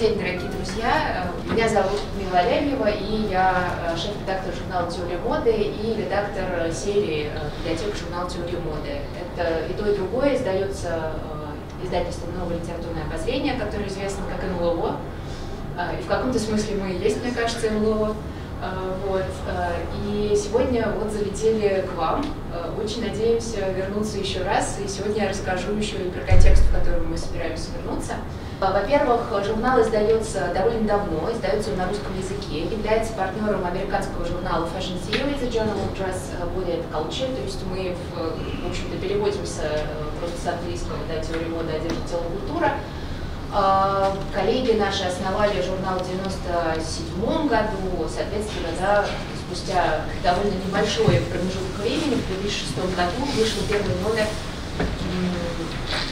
день, дорогие друзья. Меня зовут Мила Ляльева, и я э, шеф-редактор журнала «Теория моды» и редактор серии э, библиотек журнала «Теория моды». Это и то, и другое издается э, издательством «Новое литературное обозрение», которое известно как НЛО. И в каком-то смысле мы и есть, мне кажется, НЛО. Вот. И сегодня вот залетели к вам. Очень надеемся вернуться еще раз. И сегодня я расскажу еще и про контекст, в который мы собираемся вернуться. Во-первых, журнал издается довольно давно, издается на русском языке, является партнером американского журнала Fashion Theory, The Journal of Dress Body and Culture, то есть мы, в, общем-то, переводимся э, просто с английского, да, теория моды, одежда, тело, культура. А, коллеги наши основали журнал в 97 году, соответственно, да, спустя довольно небольшой промежуток времени, в 2006 году вышел первый номер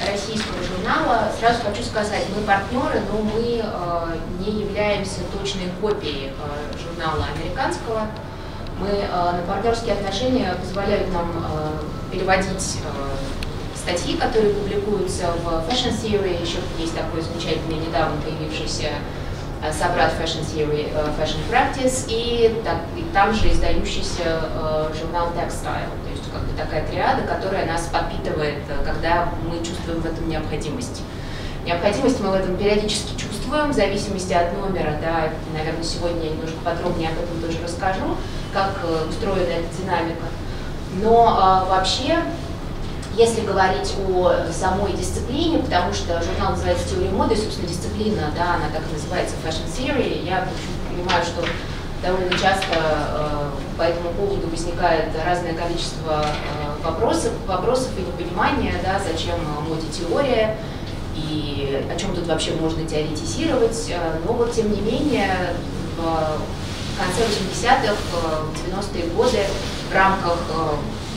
российского журнала. Сразу хочу сказать, мы партнеры, но мы э, не являемся точной копией э, журнала американского. Мы э, на партнерские отношения позволяют нам переводить статьи, которые публикуются в Fashion Theory. Еще есть такой замечательный, недавно появившийся собрат Fashion Theory, Fashion Practice, и, так, и там же издающийся журнал Textile как бы такая триада, которая нас подпитывает, э, когда мы чувствуем в этом необходимость. Необходимость мы в этом периодически чувствуем, в зависимости от номера, да, наверное, сегодня я немножко подробнее об этом тоже расскажу, как э, устроена эта динамика. Но а, вообще, если говорить о самой дисциплине, потому что журнал называется «Теория моды», и, собственно, дисциплина, да, она так и называется «Fashion Theory», я понимаю, что довольно часто э, по этому поводу возникает разное количество э, вопросов, вопросов и непонимания, да, зачем моде теория и о чем тут вообще можно теоретизировать. Э, но вот тем не менее в конце 80-х, 90-е годы в рамках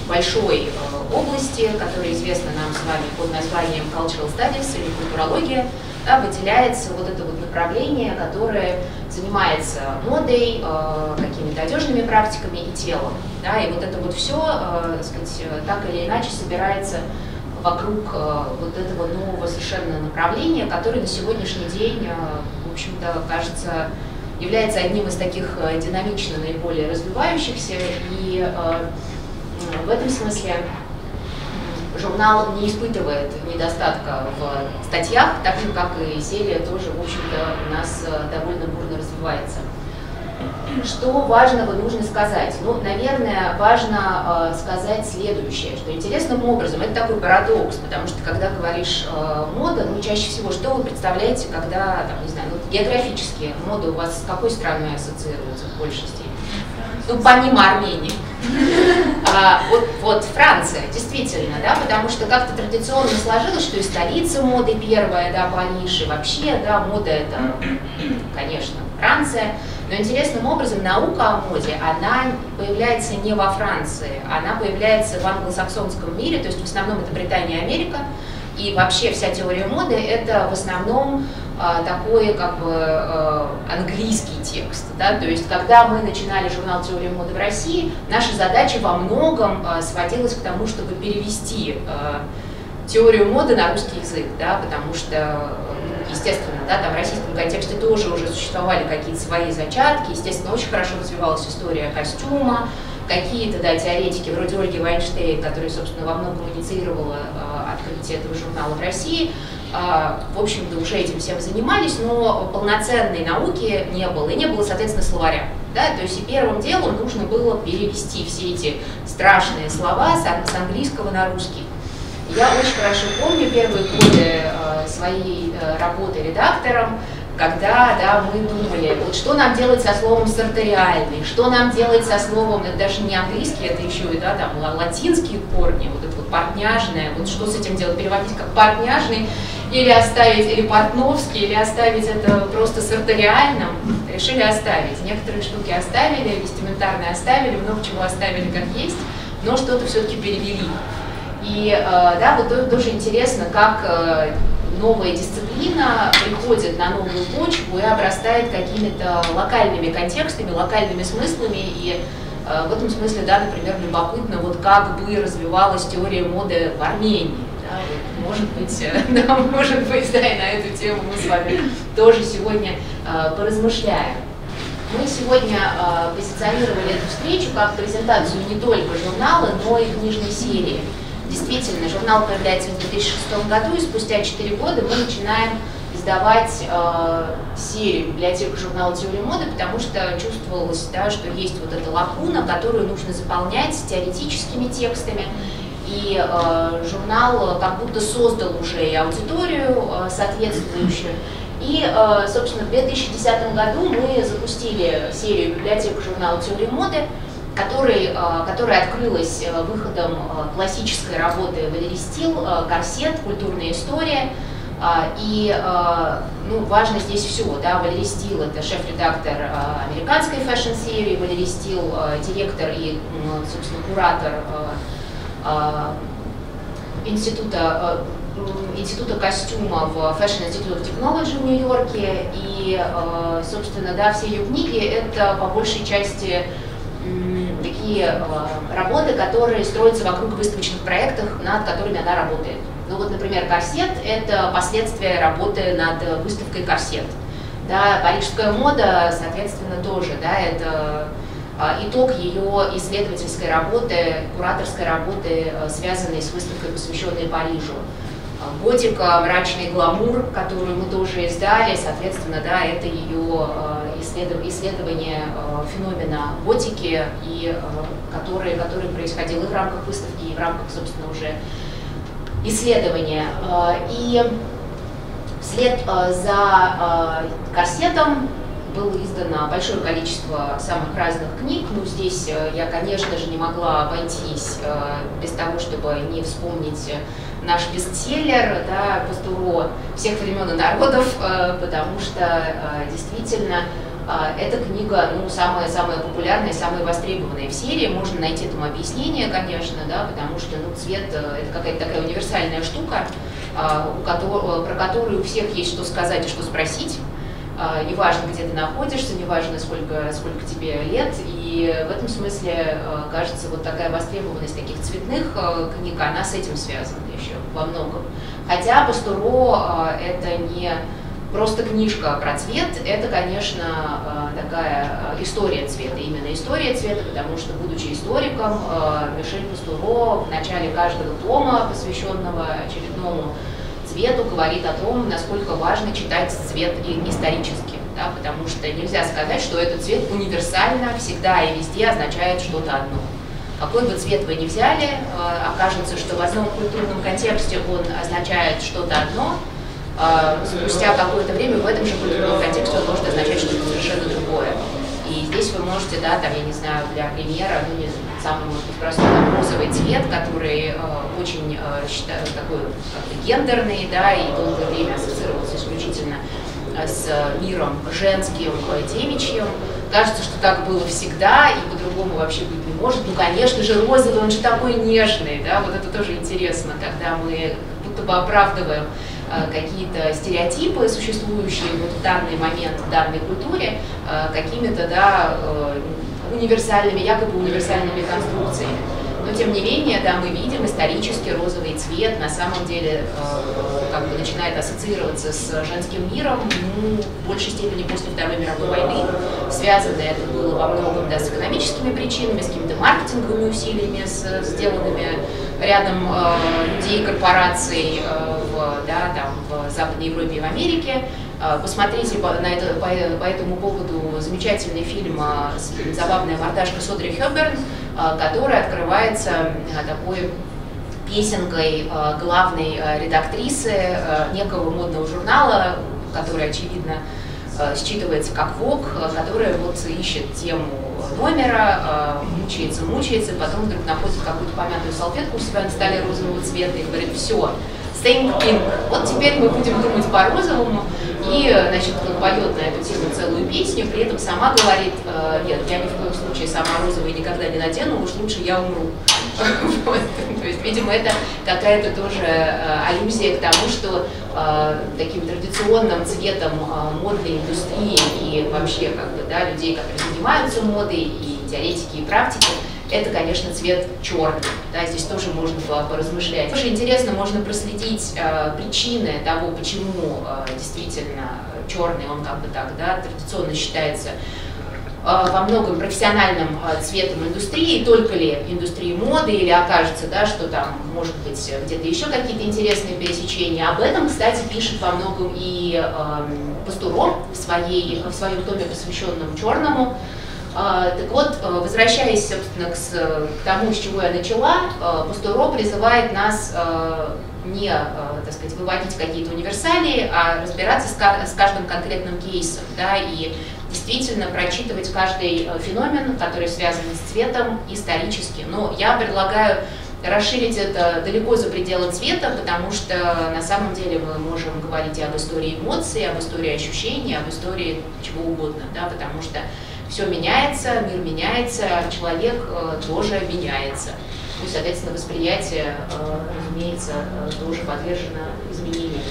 большой области, которая известна нам с вами под названием Cultural Studies или культурология, да, выделяется вот это вот направление, которое занимается модой, э, какими-то одежными практиками и телом. Да, и вот это вот все, э, сказать, так или иначе собирается вокруг э, вот этого нового совершенно направления, которое на сегодняшний день, э, в общем-то, кажется, является одним из таких э, динамично наиболее развивающихся. И э, в этом смысле журнал не испытывает недостатка в статьях, так же, как и серия тоже, в общем-то, у нас э, довольно бурно развивается. Что важного нужно сказать? Ну, наверное, важно э, сказать следующее, что интересным образом, это такой парадокс, потому что когда говоришь э, мода, ну, чаще всего, что вы представляете, когда, там, не знаю, ну, географически мода у вас с какой страной ассоциируется в большей степени? Ну, помимо Армении. А, вот, вот Франция, действительно, да, потому что как-то традиционно сложилось, что и столица моды первая, да, Париж, и вообще, да, мода это, конечно, Франция. Но интересным образом наука о моде, она появляется не во Франции, она появляется в англосаксонском мире, то есть в основном это Британия и Америка, и вообще вся теория моды это в основном такой как бы а, английский текст. Да? То есть, когда мы начинали журнал «Теория моды» в России, наша задача во многом а, сводилась к тому, чтобы перевести теорию моды на русский язык, да, потому что, естественно, да, там в российском контексте тоже уже существовали какие-то свои зачатки, естественно, очень хорошо развивалась история костюма, какие-то, да, теоретики вроде Ольги Вайнштейн, которая, собственно, во многом инициировала э, открытие этого журнала в России, а, в общем-то, уже этим всем занимались, но полноценной науки не было, и не было, соответственно, словаря. Да? То есть и первым делом нужно было перевести все эти страшные слова с английского на русский. Я очень хорошо помню первые годы э, своей э, работы редактором, когда да, мы думали, вот что нам делать со словом сарториальный, что нам делать со словом, это даже не английский, это еще и да, там, латинские корни, вот это вот портняжное, вот что с этим делать, переводить как портняжный, или оставить, или портновский, или оставить это просто сарториальным, решили оставить. Некоторые штуки оставили, вестиментарные оставили, много чего оставили как есть, но что-то все-таки перевели. И э, да, вот тоже интересно, как э, новая дисциплина приходит на новую почву и обрастает какими-то локальными контекстами, локальными смыслами. И э, в этом смысле, да, например, любопытно, вот как бы развивалась теория моды в Армении. Да, может быть, да, может быть, да, и на эту тему мы с вами тоже сегодня поразмышляем. Мы сегодня позиционировали эту встречу как презентацию не только журнала, но и книжной серии. Действительно, журнал появляется в 2006 году, и спустя 4 года мы начинаем издавать э, серию библиотек журнала «Теория моды», потому что чувствовалось, да, что есть вот эта лакуна, которую нужно заполнять теоретическими текстами. И э, журнал как будто создал уже и аудиторию э, соответствующую. И, э, собственно, в 2010 году мы запустили серию библиотек журнала «Теория моды», который, э, которая открылась э, выходом э, классической работы Валерий Стил «Корсет. Культурная история», а, и ну, важно здесь все. Да? Валерий Стил – это шеф-редактор американской фэшн-серии, Валерий Стил – директор и, собственно, куратор института, института костюма в Fashion Institute of Technology в Нью-Йорке. И, собственно, да, все ее книги – это по большей части такие работы, которые строятся вокруг выставочных проектов, над которыми она работает. Ну вот, например, корсет – это последствия работы над выставкой корсет. Да, парижская мода, соответственно, тоже, да, это а, итог ее исследовательской работы, кураторской работы, а, связанной с выставкой, посвященной Парижу. А, готика, мрачный гламур, которую мы тоже издали, соответственно, да, это ее исследование феномена готики, и, который, который происходил и в рамках выставки, и в рамках, собственно, уже исследования. Э, и вслед э, за э, корсетом было издано большое количество самых разных книг. Ну, здесь я, конечно же, не могла обойтись без того, чтобы не вспомнить наш бестселлер, да, Пастуро всех времен и народов, потому что действительно эта книга, ну, самая, самая популярная, самая востребованная в серии. Можно найти этому объяснение, конечно, да, потому что ну, цвет э, – это какая-то такая универсальная штука, у которого, про которую у всех есть что сказать и что спросить. А, неважно, где ты находишься, неважно, сколько, сколько тебе лет. И в этом смысле, кажется, вот такая востребованность таких цветных книг, она с этим связана еще во многом. Хотя Пастуро – это не Просто книжка про цвет – это, конечно, такая история цвета, именно история цвета, потому что, будучи историком, Мишель Пастуро в начале каждого тома, посвященного очередному цвету, говорит о том, насколько важно читать цвет исторически, да, потому что нельзя сказать, что этот цвет универсально всегда и везде означает что-то одно. Какой бы цвет вы ни взяли, окажется, что в одном культурном контексте он означает что-то одно – а, спустя какое-то время в этом же культурном контексте он может означать что-то совершенно другое. И здесь вы можете, да, там, я не знаю, для примера, ну, не самый, может быть, простой там, розовый цвет, который э, очень э, считаю, такой как гендерный, да, и долгое время ассоциировался исключительно э, с миром женским, э, девичьим. Кажется, что так было всегда, и по-другому вообще быть не может. Ну, конечно же, розовый, он же такой нежный, да, вот это тоже интересно, когда мы будто бы оправдываем Э, какие-то стереотипы, существующие вот в данный момент в данной культуре, какими-то да, универсальными, якобы универсальными конструкциями. Но тем не менее, да, мы видим исторически розовый цвет на самом деле как бы начинает ассоциироваться с женским миром, ну, в большей степени после Второй мировой войны. Связано это было во многом да, с экономическими причинами, с какими-то маркетинговыми усилиями, с, сделанными рядом э, людей, корпораций э, в, да, там, в Западной Европе и в Америке. Э, посмотрите по, на это, по, по этому поводу замечательный фильм э, «Забавная мордашка» Содри Хёберн, э, который открывается такой песенкой главной редактрисы некого модного журнала, который, очевидно, считывается как ВОК, которая вот ищет тему номера, мучается, мучается, потом вдруг находит какую-то помятую салфетку у себя на столе розового цвета и говорит, все, think pink. Вот теперь мы будем думать по-розовому. И, значит, он поет на эту тему целую песню, при этом сама говорит, э, нет, я ни в коем случае сама розовый никогда не надену, уж лучше я умру. То есть, видимо, это какая-то тоже э, аллюзия к тому, что э, таким традиционным цветом модной индустрии и вообще как бы, да, людей, которые занимаются модой, и теоретики, и практики, это, конечно, цвет черный. Да, здесь тоже можно было поразмышлять. Тоже интересно, можно проследить э, причины того, почему э, действительно черный, он как бы так, да, традиционно считается Э, во многом профессиональным э, цветом индустрии, только ли индустрии моды, или окажется, да, что там может быть где-то еще какие-то интересные пересечения. Об этом, кстати, пишет во многом и э, Пастуро в, своей, в своем томе, посвященном черному. Э, так вот, э, возвращаясь, собственно, к, тому, с чего я начала, э, Пастуро призывает нас э, не, так сказать, выводить какие-то универсалии, а разбираться с, каждым конкретным кейсом, да, и действительно прочитывать каждый э, феномен, который связан с цветом исторически. Но я предлагаю расширить это далеко за пределы цвета, потому что на самом деле мы можем говорить и об истории эмоций, об истории ощущений, об истории чего угодно, да, потому что все меняется, мир меняется, человек э, тоже меняется. Ну и, соответственно, восприятие, э, разумеется, тоже подвержено изменениям.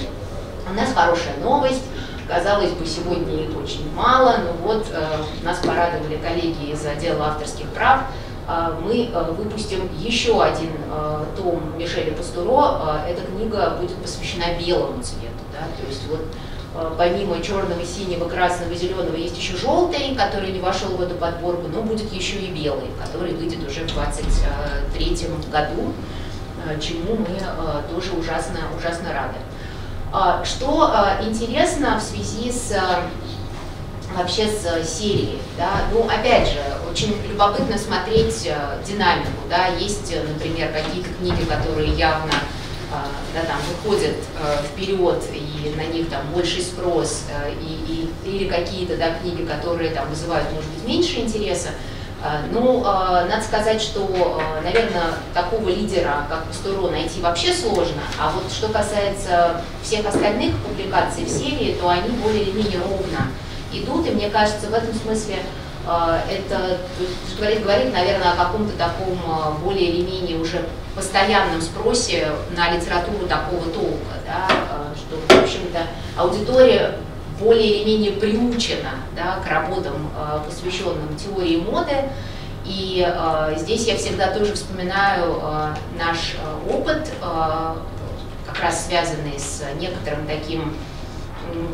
У нас хорошая новость. Казалось бы, сегодня их очень мало, но вот э, нас порадовали коллеги из отдела авторских прав. Э, мы э, выпустим еще один э, том Мишеля Пастуро. Э, эта книга будет посвящена белому цвету. Да? То есть вот э, помимо черного, синего, красного, зеленого есть еще желтый, который не вошел в эту подборку, но будет еще и белый, который выйдет уже в 2023 году, э, чему мы тоже ужасно, ужасно рады. А, что интересно в связи с вообще с серией, да, ну, опять же, очень любопытно смотреть динамику, да, есть, например, какие-то книги, которые явно да, там, выходят вперед, и на них там больший спрос, и, и, или какие-то да, книги, которые там вызывают, может быть, меньше интереса, а, ну, а, надо сказать, что, а, наверное, такого лидера, как Пастуро, найти вообще сложно. А вот что касается всех остальных публикаций в серии, то они более или менее ровно идут. И мне кажется, в этом смысле это говорит, говорит, наверное, о каком-то таком более или менее уже постоянном спросе на литературу такого толка, да, что, в общем-то, аудитория более или менее приучена да, к работам, посвященным теории моды. И э, здесь я всегда тоже вспоминаю э, наш опыт, э, как раз связанный с некоторым таким,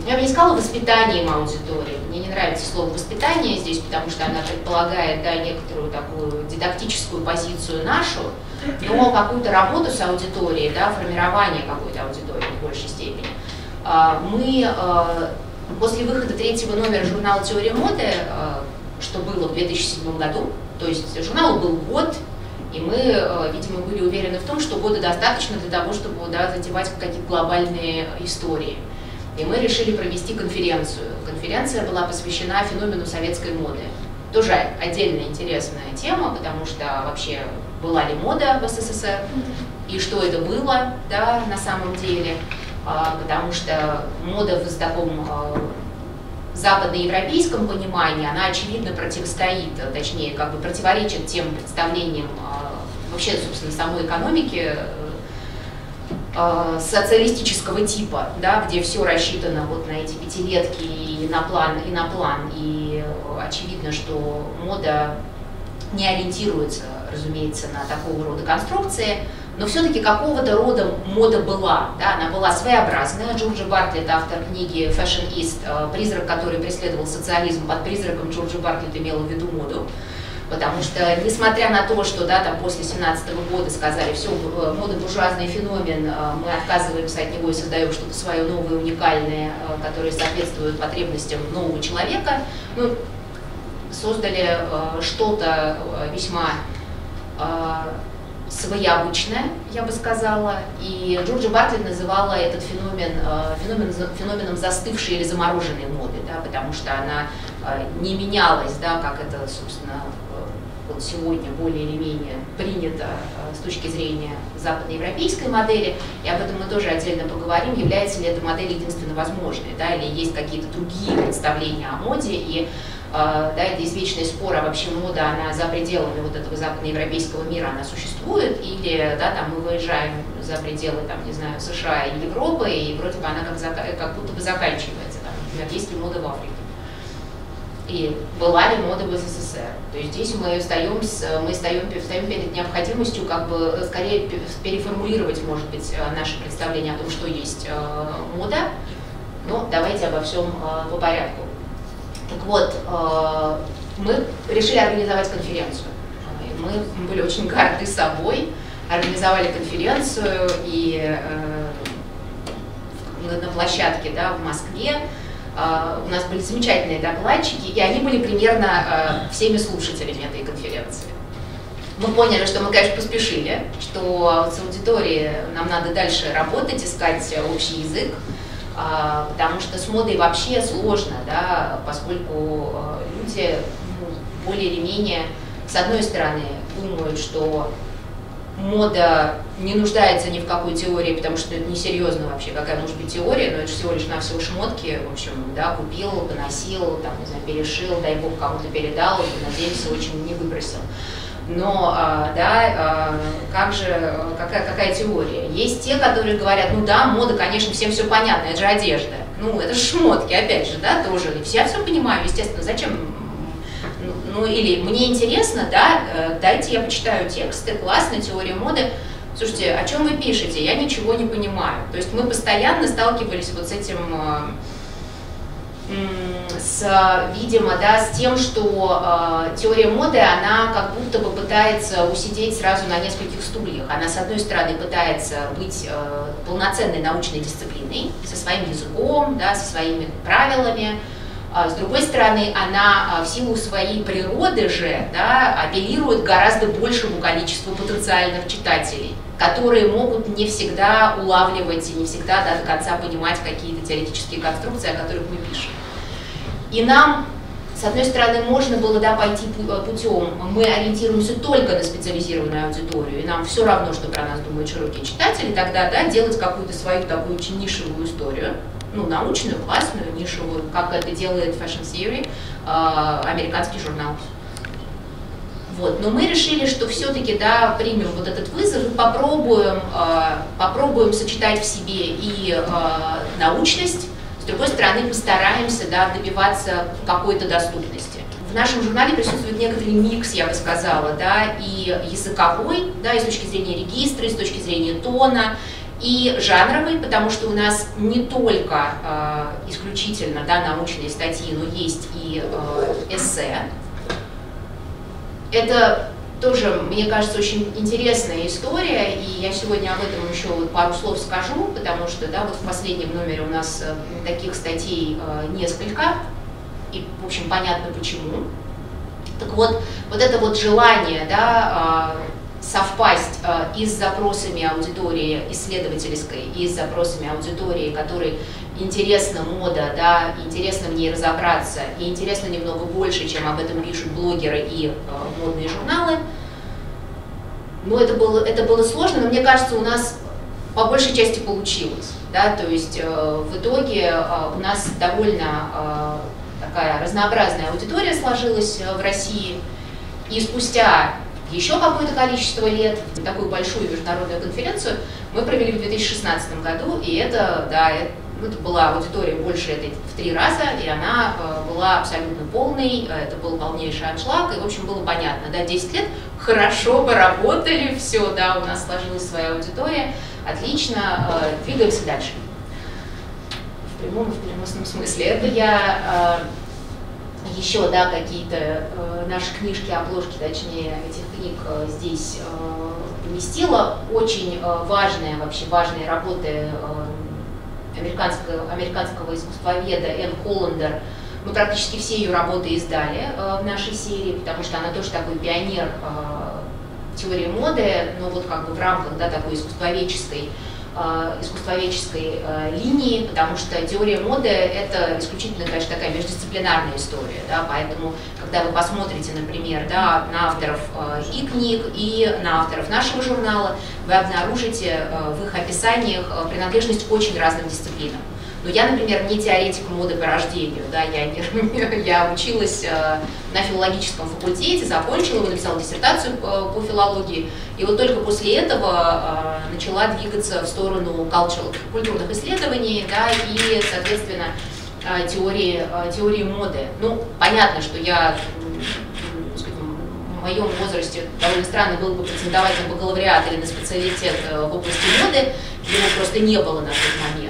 я бы не сказала воспитанием аудитории. Мне не нравится слово воспитание здесь, потому что она предполагает да, некоторую такую дидактическую позицию нашу, но какую-то работу с аудиторией, да, формирование какой-то аудитории в большей степени. Э, мы После выхода третьего номера журнала «Теория моды», э, что было в 2007 году, то есть журналу был год, и мы, видимо, были уверены в том, что года достаточно для того, чтобы да, затевать какие-то глобальные истории. И мы решили провести конференцию. Конференция была посвящена феномену советской моды. Тоже отдельная интересная тема, потому что вообще была ли мода в СССР, и что это было да, на самом деле. А, потому что мода в таком а, западноевропейском понимании, она очевидно противостоит, точнее, как бы противоречит тем представлениям а, вообще, собственно, самой экономики социалистического типа, да, где все рассчитано вот на эти пятилетки и на план, и на план, и очевидно, что мода не ориентируется, разумеется, на такого рода конструкции, но все-таки какого-то рода мода была. Да? Она была своеобразная. Джорджи Бартлетт, автор книги Fashion East, э, призрак, который преследовал социализм, под призраком Джорджи Бартлетт имел в виду моду. Потому что, несмотря на то, что да, там после 17 -го года сказали, все, э, мода буржуазный феномен, э, мы отказываемся от него и создаем что-то свое новое, уникальное, которое соответствует потребностям нового человека, ну, создали что-то весьма своеобычная, я бы сказала, и Джорджи Бартлетт называла этот феномен, э, феномен феноменом застывшей или замороженной моды, да, потому что она э, не менялась, да, как это, собственно, э, вот сегодня более или менее принято с точки зрения западноевропейской модели, и об этом мы тоже отдельно поговорим, является ли эта модель единственно возможной, да, или есть какие-то другие представления о моде, и а, да, это извечный спор, а вообще мода, она за пределами вот этого западноевропейского мира, она существует, или, да, там мы выезжаем за пределы, там, не знаю, США и Европы, и вроде бы она как, как будто бы заканчивается, там, например, есть ли мода в Африке. И была ли мода в СССР. То есть здесь мы встаем, с, мы встаем, встаем перед необходимостью как бы скорее переформулировать, может быть, наше представление о том, что есть мода. Но давайте обо всем по порядку. Так вот, мы решили организовать конференцию. Мы были очень горды собой, организовали конференцию и э, на площадке да, в Москве. Э, у нас были замечательные докладчики, и они были примерно э, всеми слушателями этой конференции. Мы поняли, что мы, конечно, поспешили, что с аудиторией нам надо дальше работать, искать общий язык, потому что с модой вообще сложно, да, поскольку люди ну, более или менее, с одной стороны, думают, что мода не нуждается ни в какой теории, потому что это несерьезно вообще, какая может быть теория, но это всего лишь на все шмотки, в общем, да, купил, поносил, там, не знаю, перешил, дай бог кому-то передал, надеемся, очень не выбросил. Но, а, да, а, как же, какая, какая теория? Есть те, которые говорят, ну да, мода, конечно, всем все понятно, это же одежда. Ну, это же шмотки, опять же, да, тоже. Все все понимаю, естественно, зачем ну или мне интересно, да, э, дайте я почитаю тексты, классная теория моды. Слушайте, о чем вы пишете? Я ничего не понимаю. То есть мы постоянно сталкивались вот с этим, э, с, видимо, да, с тем, что э, теория моды, она как будто бы пытается усидеть сразу на нескольких стульях. Она, с одной стороны, пытается быть полноценной научной дисциплиной, со своим языком, да, со своими правилами, с другой стороны, она а, в силу своей природы же да, апеллирует гораздо большему количеству потенциальных читателей, которые могут не всегда улавливать и не всегда да, до конца понимать какие-то теоретические конструкции, о которых мы пишем. И нам, с одной стороны, можно было да, пойти путем, мы ориентируемся только на специализированную аудиторию, и нам все равно, что про нас думают широкие читатели, тогда да, делать какую-то свою такую очень нишевую историю, ну, научную, классную, нишевую, как это делает Fashion Theory, э, американский журнал. Вот. Но мы решили, что все-таки да, примем вот этот вызов и попробуем, э, попробуем сочетать в себе и э, научность, с другой стороны постараемся да, добиваться какой-то доступности. В нашем журнале присутствует некоторый микс, я бы сказала, да, и языковой, да, и с точки зрения регистра, и с точки зрения тона, и жанровый, потому что у нас не только э, исключительно да, научные статьи, но есть и э, эссе. Это тоже, мне кажется, очень интересная история, и я сегодня об этом еще пару слов скажу, потому что да, вот в последнем номере у нас э, таких статей э, несколько, и, в общем, понятно почему. Так вот, вот это вот желание, да, э, совпасть э, и с запросами аудитории исследовательской, и с запросами аудитории, которой интересна мода, да, интересно в ней разобраться, и интересно немного больше, чем об этом пишут блогеры и э, модные журналы. Ну, это было, это было сложно, но мне кажется, у нас по большей части получилось. Да, то есть э, в итоге э, у нас довольно э, такая разнообразная аудитория сложилась э, в России, и спустя еще какое-то количество лет, такую большую международную конференцию мы провели в 2016 году, и это, да, это была аудитория больше этой в три раза, и она э, была абсолютно полной, это был полнейший аншлаг, и, в общем, было понятно, да, 10 лет, хорошо поработали, все, да, у нас сложилась своя аудитория, отлично, э, двигаемся дальше. В прямом и в переносном смысле. Это я э, еще да, какие-то э, наши книжки, обложки, точнее, этих книг э, здесь э, поместила. Очень э, важные, вообще важные работы э, американского, американского искусствоведа Энн Холландер. Мы практически все ее работы издали э, в нашей серии, потому что она тоже такой пионер э, теории моды, но вот как бы в рамках да, такой искусствоведческой искусствоведческой э, линии, потому что теория моды – это исключительно, конечно, такая междисциплинарная история, да, поэтому, когда вы посмотрите, например, да, на авторов э, и книг, и на авторов нашего журнала, вы обнаружите в их описаниях принадлежность к очень разным дисциплинам. Но я, например, не теоретик моды по рождению, да, я, не, я училась э, на филологическом факультете, закончила написала диссертацию по, филологии, и вот только после этого э, начала двигаться в сторону cultural, культурных исследований, да, и, соответственно, э, теории, теории моды. Ну, понятно, что я в моем возрасте довольно странно было бы претендовать на бакалавриат или на специалитет в области моды, его просто не было на тот момент.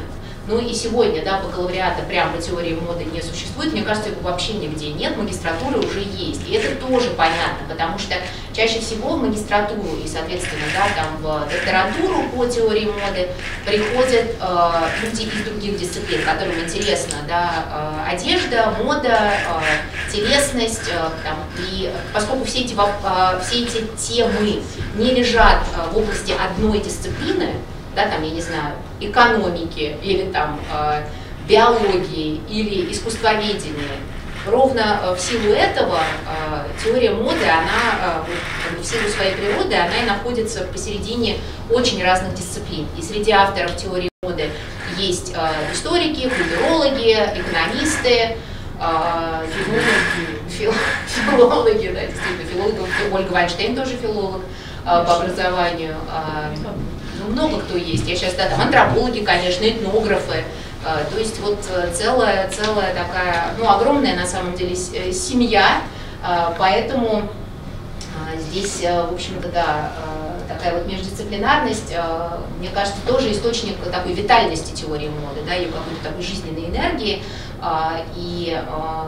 Ну и сегодня, да, бакалавриата прямо по теории моды не существует, мне кажется, его вообще нигде нет, магистратура уже есть. И это тоже понятно, потому что чаще всего в магистратуру и, соответственно, да, там в докторантуру по теории моды приходят э, люди из других дисциплин, которым интересна да, э, одежда, мода, э, телесность. Э, там, и поскольку все эти, э, все эти темы не лежат э, в области одной дисциплины, да, там, я не знаю, экономики или там э, биологии или искусствоведения. Ровно э, в силу этого э, теория моды, она в силу своей природы, она и находится посередине очень разных дисциплин. И среди авторов теории моды есть историки, культурологи, экономисты, филологи, филологи, да, действительно, филологи, Ольга Вайнштейн тоже филолог по образованию, много кто есть. Я сейчас, да, там антропологи, конечно, этнографы. А, то есть вот э, целая, целая такая, ну, огромная на самом деле э, семья, поэтому здесь, э, в общем-то, да, такая вот междисциплинарность, мне кажется, тоже источник такой витальности теории моды, да, ее какой-то такой жизненной энергии. И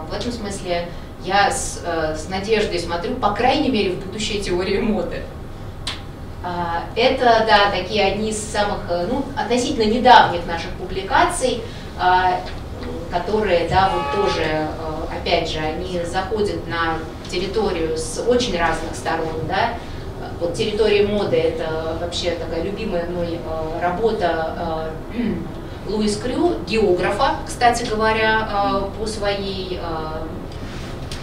в этом смысле я с, с надеждой смотрю, по крайней мере, в будущее теории моды. А, это, да, такие одни из самых, э, ну, относительно недавних наших публикаций, а, которые, да, вот тоже, э, опять же, они заходят на территорию с очень разных сторон, да, вот территория моды – это вообще такая любимая мной э, работа Луис Крю, географа, кстати говоря, по своей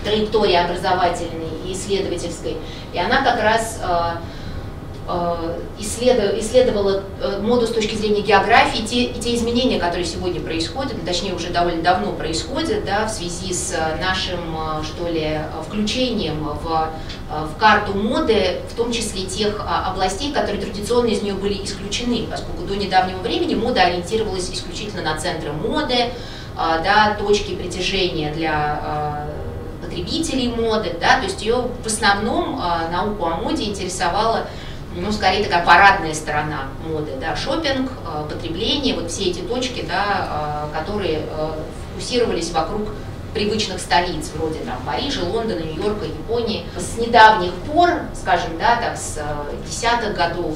траектории образовательной и исследовательской. И она как раз Э, исследовала э, моду с точки зрения географии, те, и те изменения, которые сегодня происходят, точнее уже довольно давно происходят, да, в связи с э, нашим, что ли, включением в, в карту моды, в том числе тех а, областей, которые традиционно из нее были исключены, поскольку до недавнего времени мода ориентировалась исключительно на центры моды, да, точки притяжения для потребителей моды, да, то есть ее в основном науку о моде интересовала ну, скорее такая парадная сторона моды, да, шопинг, э, потребление, вот все эти точки, да, э, которые э, фокусировались вокруг привычных столиц, вроде там Парижа, Лондона, Нью-Йорка, Японии. С недавних пор, скажем, да, так, с десятых годов,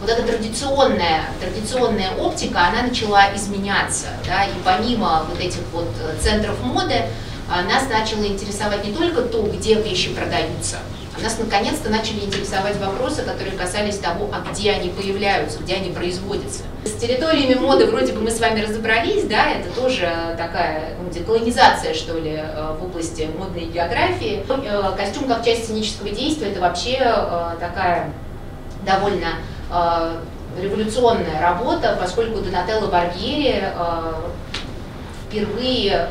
вот эта традиционная, традиционная оптика, она начала изменяться, да, и помимо вот этих вот центров моды, нас начало интересовать не только то, где вещи продаются, нас наконец-то начали интересовать вопросы, которые касались того, а где они появляются, где они производятся. С территориями моды вроде бы мы с вами разобрались, да, это тоже такая ну, деколонизация, что ли, э, в области модной географии. Э, костюм как часть сценического действия – это вообще э, такая довольно революционная работа, поскольку Донателло Барбьери впервые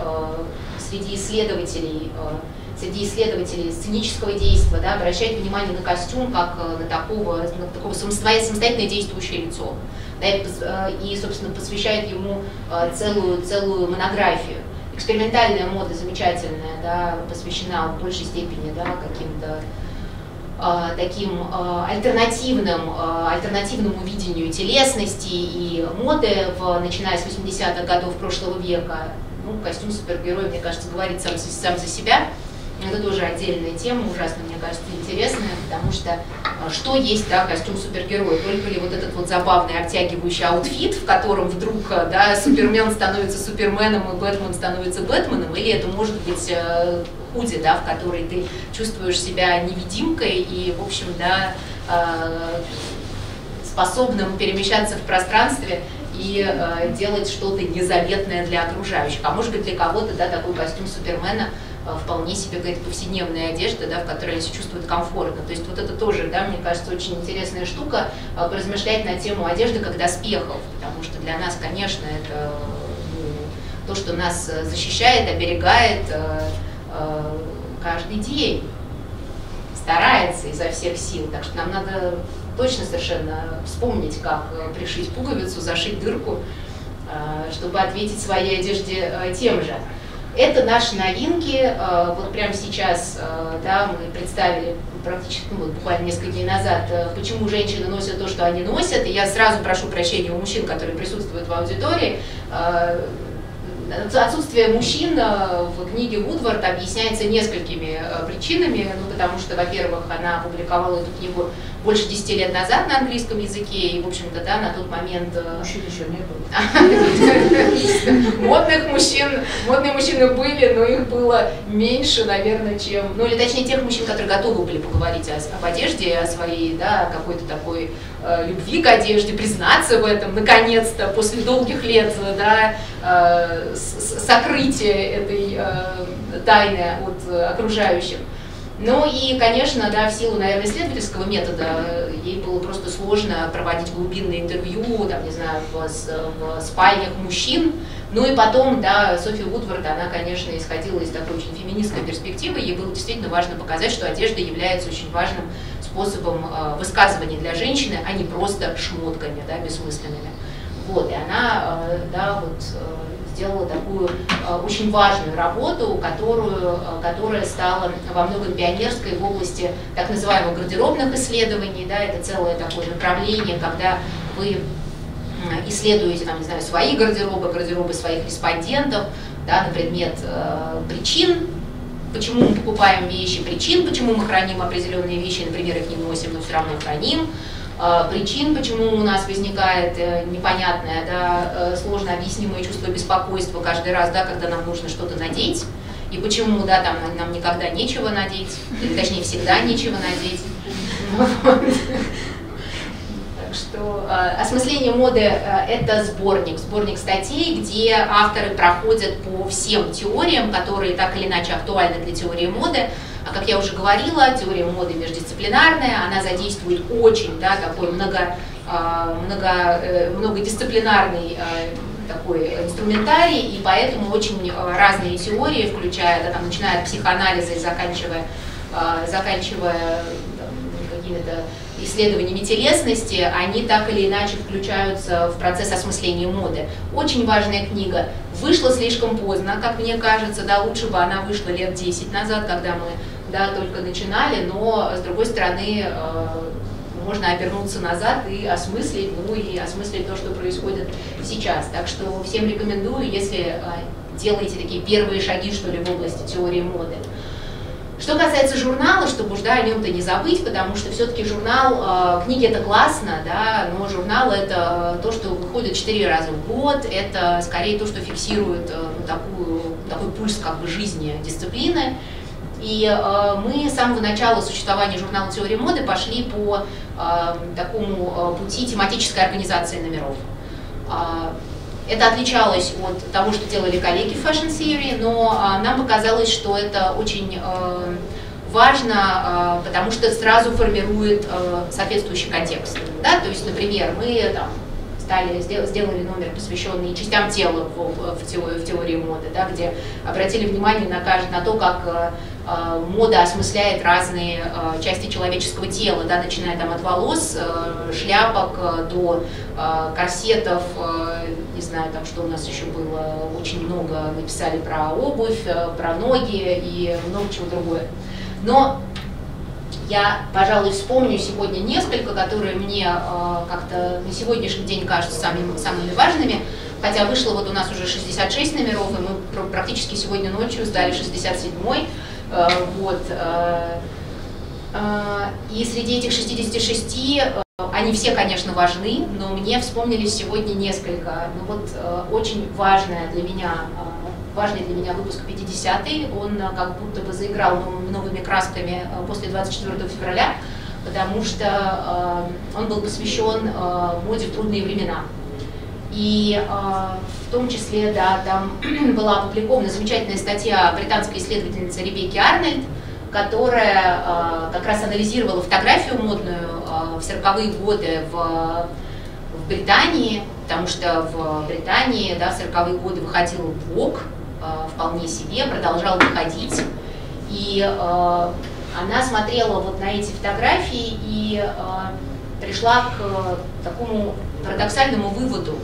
среди исследователей среди исследователей сценического действия, да, обращает внимание на костюм как э, на такого, на такого самостоятельное действующее лицо. Да, и, э, собственно, посвящает ему э, целую, целую монографию. Экспериментальная мода замечательная, да, посвящена в большей степени да, каким-то таким альтернативным, альтернативному видению телесности и моды, в, начиная с 80-х годов прошлого века. Ну, костюм супергероя, мне кажется, говорит сам, сам за себя. Это тоже отдельная тема, ужасно, мне кажется, интересная, потому что а, что есть да, костюм супергероя? Только ли вот этот вот забавный обтягивающий аутфит, в котором вдруг а, да, Супермен становится Суперменом и Бэтмен становится Бэтменом, или это может быть э, худи, да, в которой ты чувствуешь себя невидимкой и, в общем, да, способным перемещаться в пространстве и э, делать что-то незаметное для окружающих. А может быть для кого-то да, такой костюм Супермена вполне себе говорит повседневная одежда, да, в которой они себя чувствуют комфортно. То есть вот это тоже, да, мне кажется, очень интересная штука, э, поразмышлять на тему одежды как доспехов, потому что для нас, конечно, это ну, то, что нас э, защищает, оберегает каждый день, старается изо всех сил. Так что нам надо точно совершенно вспомнить, как пришить пуговицу, зашить дырку, чтобы ответить своей одежде тем же. Это наши новинки. Э, вот прямо сейчас э, да, мы представили практически ну, буквально несколько дней назад, э, почему женщины носят то, что они носят. И я сразу прошу прощения у мужчин, которые присутствуют в аудитории. Отсутствие мужчин в книге Вудвард объясняется несколькими причинами. Ну, потому что, во-первых, она опубликовала эту книгу больше 10 лет назад на английском языке, и, в общем-то, да, на тот момент... Э, мужчин еще не было. Модных мужчин, модные мужчины были, но их было меньше, наверное, чем... Ну, или точнее, тех мужчин, которые готовы были поговорить о, об одежде, о своей, да, какой-то такой э, любви к одежде, признаться в этом, наконец-то, после долгих лет, да, э, сокрытия этой тайны от окружающих. Ну и, конечно, да, в силу, наверное, исследовательского метода ей было просто сложно проводить глубинные интервью, там, не знаю, в, в спальнях мужчин. Ну и потом, да, София Вудвард, она, конечно, исходила из такой очень феминистской перспективы, ей было действительно важно показать, что одежда является очень важным способом э, высказывания для женщины, а не просто шмотками, да, бессмысленными. Вот, и она, э, да, вот э, сделала такую э, очень важную работу, которую, э, которая стала во многом пионерской в области так называемых гардеробных исследований. Да, это целое такое направление, когда вы исследуете, там, не знаю, свои гардеробы, гардеробы своих респондентов, да, на предмет э, причин, почему мы покупаем вещи, причин, почему мы храним определенные вещи, например, их не носим, но все равно храним, причин, почему у нас возникает э, непонятное, да, э, сложно объяснимое чувство беспокойства каждый раз, да, когда нам нужно что-то надеть, и почему, да, там нам никогда нечего надеть, или точнее всегда нечего надеть. Так что осмысление моды – это сборник, сборник статей, где авторы проходят по всем теориям, которые так или иначе актуальны для теории моды, как я уже говорила, теория моды междисциплинарная, она задействует очень да, такой много, а, много, э, многодисциплинарный а, такой инструментарий, и поэтому очень а, разные теории, включая, да, там, начиная от психоанализа и заканчивая, заканчивая какими-то исследованиями телесности, они так или иначе включаются в процесс осмысления моды. Очень важная книга. Вышла слишком поздно, как мне кажется, да, лучше бы она вышла лет 10 назад, когда мы да, только начинали, но с другой стороны э, можно обернуться назад и осмыслить, ну и осмыслить то, что происходит сейчас. Так что всем рекомендую, если э, делаете такие первые шаги, что ли, в области теории моды. Что касается журнала, чтобы да, о нем-то не забыть, потому что все-таки журнал, э, книги это классно, да, но журнал это то, что выходит 4 раза в год, это скорее то, что фиксирует э, ну, такую, такой пульс как бы жизни дисциплины. И э, мы с самого начала существования журнала «Теория моды» пошли по э, такому э, пути тематической организации номеров. Э, это отличалось от того, что делали коллеги в Fashion Theory, но э, нам показалось, что это очень э, важно, э, потому что сразу формирует э, соответствующий контекст. Да? То есть, например, мы там, стали, сделали номер, посвященный частям тела в, в, теории, в теории моды, да, где обратили внимание на, на то, как э, Э, мода осмысляет разные э, части человеческого тела, да, начиная там от волос, шляпок до корсетов, не знаю, там что у нас еще было, очень много написали про обувь, про ноги и много чего другое. Но я, пожалуй, вспомню сегодня несколько, которые мне как-то на сегодняшний день кажутся самыми, самыми важными. Хотя вышло вот у нас уже 66 номеров, и мы практически сегодня ночью сдали 67-й. Э, вот. Э, э, и среди этих 66 они все, конечно, важны, но мне вспомнились сегодня несколько. Ну вот очень важная для меня, важный для меня выпуск 50-й, он как будто бы заиграл новыми красками после 24 февраля, потому что он был посвящен моде в трудные времена. И э, в том числе, да, там была опубликована замечательная статья британской исследовательницы Ребекки Арнольд, которая э, как раз анализировала фотографию модную э, в 40-е годы в, в Британии, потому что в Британии да, в 40-е годы выходил блог э, вполне себе, продолжал выходить. И э, она смотрела вот на эти фотографии и э, пришла к такому парадоксальному выводу,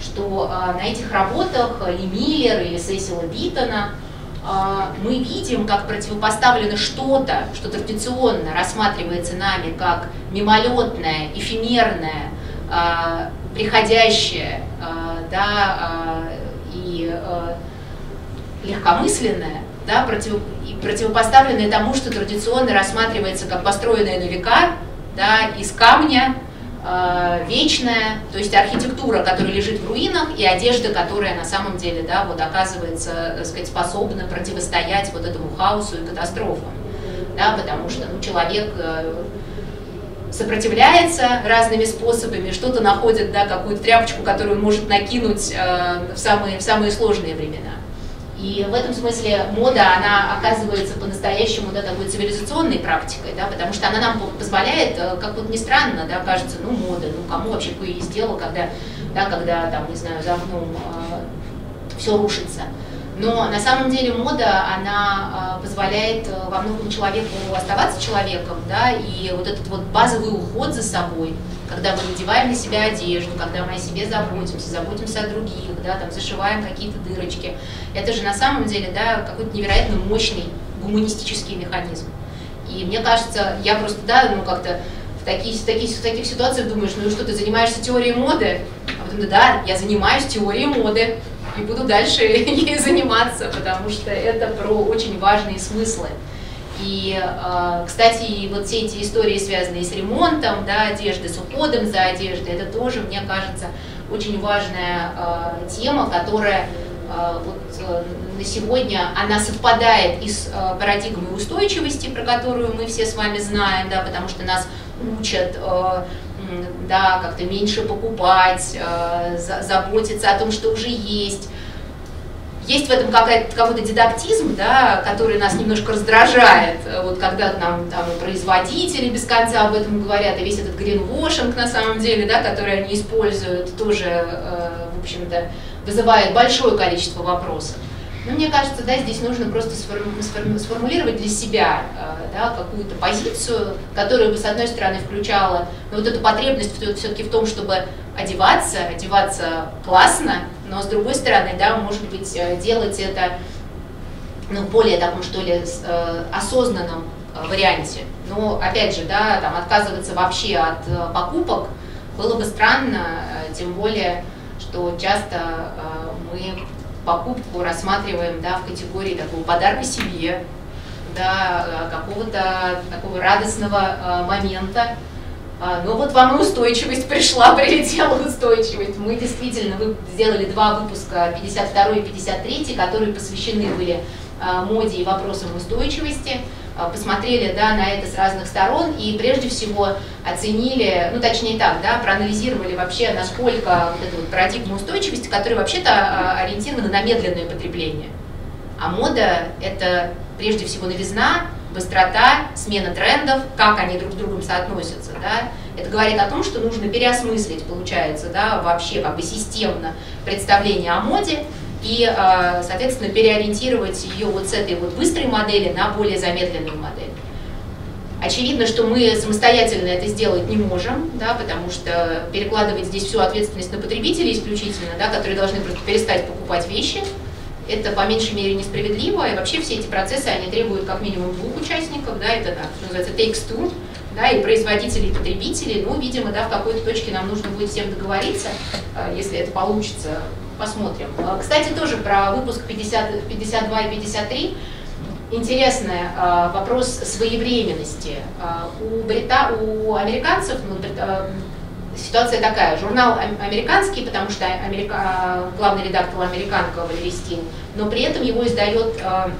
что на этих работах Ли Миллер или Сесила Биттона мы видим, как противопоставлено что-то, что традиционно рассматривается нами как мимолетное, эфемерное, приходящее да, легкомысленное, да, против, противопоставленное тому, что традиционно рассматривается как построенное на века, да, из камня, э, вечная, то есть архитектура, которая лежит в руинах, и одежда, которая на самом деле, да, вот оказывается, так сказать, способна противостоять вот этому хаосу и катастрофам, да, потому что, ну, человек э, сопротивляется разными способами, что-то находит, да, какую-то тряпочку, которую может накинуть э, в, самые, в самые сложные времена. И в этом смысле мода, она оказывается по-настоящему да, такой цивилизационной практикой, да, потому что она нам позволяет, э, как вот ни странно, да, кажется, ну мода, ну кому вообще какое есть дело, когда, да, когда там, не знаю, за окном э, все рушится. Но на самом деле мода, она э, позволяет э, во многом человеку оставаться человеком, да, и вот этот вот базовый уход за собой, когда мы надеваем на себя одежду, когда мы о себе заботимся, заботимся о других, да, там зашиваем какие-то дырочки. Это же на самом деле, да, какой-то невероятно мощный гуманистический механизм. И мне кажется, я просто, да, ну как-то в таких, в таких, в таких ситуациях думаешь, ну что, ты занимаешься теорией моды? А потом, да, я занимаюсь теорией моды и буду дальше ей заниматься, потому что это про очень важные смыслы. И, а, кстати, вот все эти истории, связанные с ремонтом да, одежды, с уходом за одеждой, это тоже, мне кажется, очень важная а, тема, которая а, вот, э, на сегодня она совпадает и с парадигмой устойчивости, про которую мы все с вами знаем, да, потому что нас учат да, как-то меньше покупать, заботиться о том, что уже есть, есть в этом какой-то дидактизм, да, который нас немножко раздражает, вот когда нам там производители без конца об этом говорят, и весь этот гринвошинг на самом деле, да, который они используют, тоже, э, в общем-то, вызывает большое количество вопросов. Но мне кажется, да, здесь нужно просто сформулировать для себя э, да, какую-то позицию, которая бы, с одной стороны, включала ну, вот эту потребность все-таки в том, чтобы одеваться, одеваться классно, но с другой стороны, да, может быть, э, делать это ну, более таком, что ли, э, осознанном варианте. Но, опять же, да, там отказываться вообще от покупок было бы странно, тем более, что часто мы покупку рассматриваем да, в категории такого подарка себе, да, э, какого-то такого радостного э, момента. А, ну вот вам и устойчивость пришла, прилетела устойчивость. Мы действительно вы сделали два выпуска, 52 и 53, которые посвящены были э, моде и вопросам устойчивости. А, посмотрели да, на это с разных сторон и прежде всего оценили, ну точнее так, да, проанализировали вообще, насколько вот эта вот парадигма устойчивости, которая вообще-то а, ориентирована на медленное потребление. А мода – это прежде всего новизна, быстрота, смена трендов, как они друг с другом соотносятся. Да? Это говорит о том, что нужно переосмыслить, получается, да, вообще как бы системно представление о моде, и, а, соответственно, переориентировать ее вот с этой вот быстрой модели на более замедленную модель. Очевидно, что мы самостоятельно это сделать не можем, да, потому что перекладывать здесь всю ответственность на потребителей исключительно, да, которые должны просто перестать покупать вещи, это по меньшей мере несправедливо, и вообще все эти процессы, они требуют как минимум двух участников, да, это, так, что называется, takes two, да, и производителей, и потребителей, ну, видимо, да, в какой-то точке нам нужно будет всем договориться, а, если это получится посмотрим. А, кстати, тоже про выпуск 50, 52 и 53. Интересный э, вопрос своевременности. Э, у, брита, у американцев ну, э, ситуация такая. Журнал американский, потому что америка, главный редактор американка Валерий Стин, но при этом его издает э,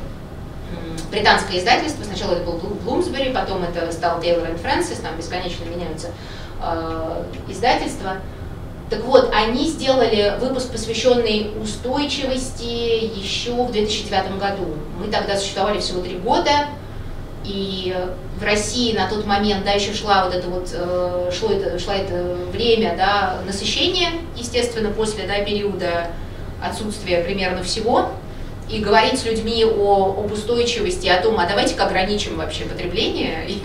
британское издательство. Сначала это был Bloomsbury, потом это стал Taylor and Francis, там бесконечно меняются э, издательства. Так вот, они сделали выпуск, посвященный устойчивости еще в 2009 году. Мы тогда существовали всего три года, и в России на тот момент, да, еще шла вот это вот, э, шло это, шло это время, да, насыщения, естественно, после, да, периода отсутствия примерно всего, и говорить с людьми о, об устойчивости, о том, а давайте-ка ограничим вообще потребление, и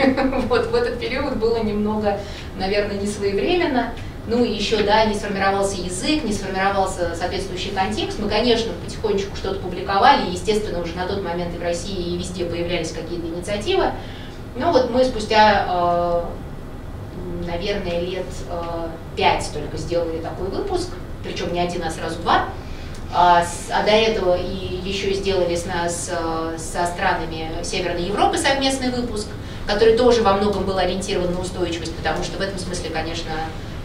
вот в этот период было немного, наверное, не своевременно, ну и еще, да, не сформировался язык, не сформировался соответствующий контекст. Мы, конечно, потихонечку что-то публиковали, естественно, уже на тот момент и в России, и везде появлялись какие-то инициативы. Но вот мы спустя, э, наверное, лет э, пять только сделали такой выпуск, причем не один, а сразу два. А, а до этого и еще сделали с нас со странами Северной Европы совместный выпуск, который тоже во многом был ориентирован на устойчивость, потому что в этом смысле, конечно,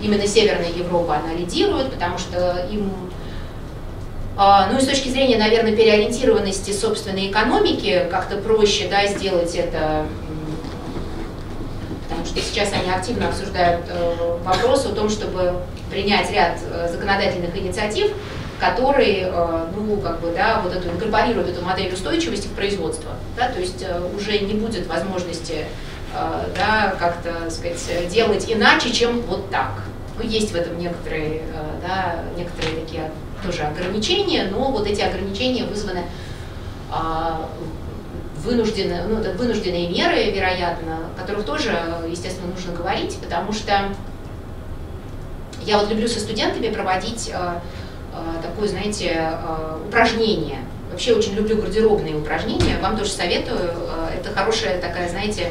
именно Северная Европа, она лидирует, потому что им, а, ну и с точки зрения, наверное, переориентированности собственной экономики, как-то проще да, сделать это, потому что сейчас они активно обсуждают э, вопрос о том, чтобы принять ряд э, законодательных инициатив, которые, э, ну, как бы, да, вот эту, инкорпорируют эту модель устойчивости в производство, да, то есть уже не будет возможности да, как-то, сказать, делать иначе, чем вот так. Ну, есть в этом некоторые, да, некоторые такие тоже ограничения, но вот эти ограничения вызваны а, вынуждены, ну, это вынужденные меры, вероятно, о которых тоже, естественно, нужно говорить, потому что я вот люблю со студентами проводить а, а, такое, знаете, упражнение. Вообще очень люблю гардеробные упражнения, вам тоже советую. Это хорошая такая, знаете,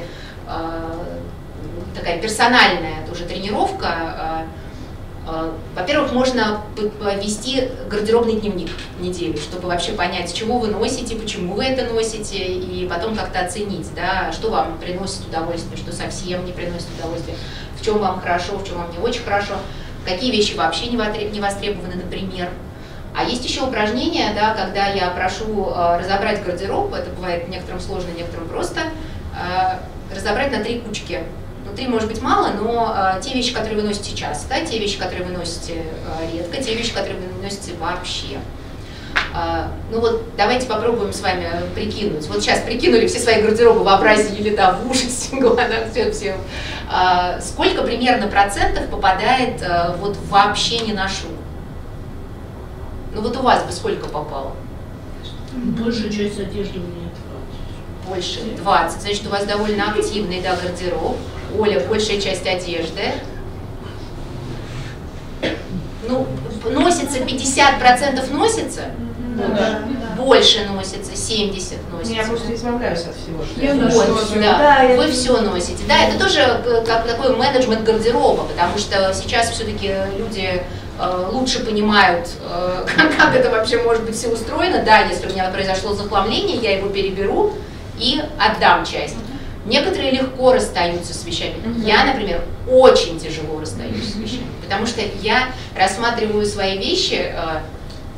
такая персональная тоже тренировка. А, а, во-первых, можно вести гардеробный дневник неделю, чтобы вообще понять, чего вы носите, почему вы это носите, и потом как-то оценить, да, что вам приносит удовольствие, что совсем не приносит удовольствия, в чем вам хорошо, в чем вам не очень хорошо, какие вещи вообще не востребованы, например. А есть еще упражнение, да, когда я прошу э, разобрать гардероб, это бывает некоторым сложно, некоторым просто, э, разобрать на три кучки Три может быть мало, но э, те вещи, которые вы носите часто, те вещи, которые вы носите э, редко, те вещи, которые вы носите вообще. Э, ну вот давайте попробуем с вами прикинуть. Вот сейчас прикинули все свои гардеробы, вообразили, да, в ужасе, глазах все, все. Сколько примерно процентов попадает вот вообще не ношу? Ну вот у вас бы сколько попало? Большая часть одежды у меня 20. Больше 20. Значит, у вас довольно активный да, гардероб. Оля, большая часть одежды. Ну, носится 50% носится, ну, да. больше носится, 70 носится. Я просто избавляюсь от всего, что я, ношу. Вот, да. да. Вы все носите. Да, это тоже э, как такой менеджмент гардероба, потому что сейчас все-таки люди э, лучше понимают, э, как, как это вообще может быть все устроено. Да, если у меня произошло захламление, я его переберу и отдам часть. Некоторые легко расстаются с вещами. Угу. Я, например, очень тяжело расстаюсь с вещами, потому что я рассматриваю свои вещи э,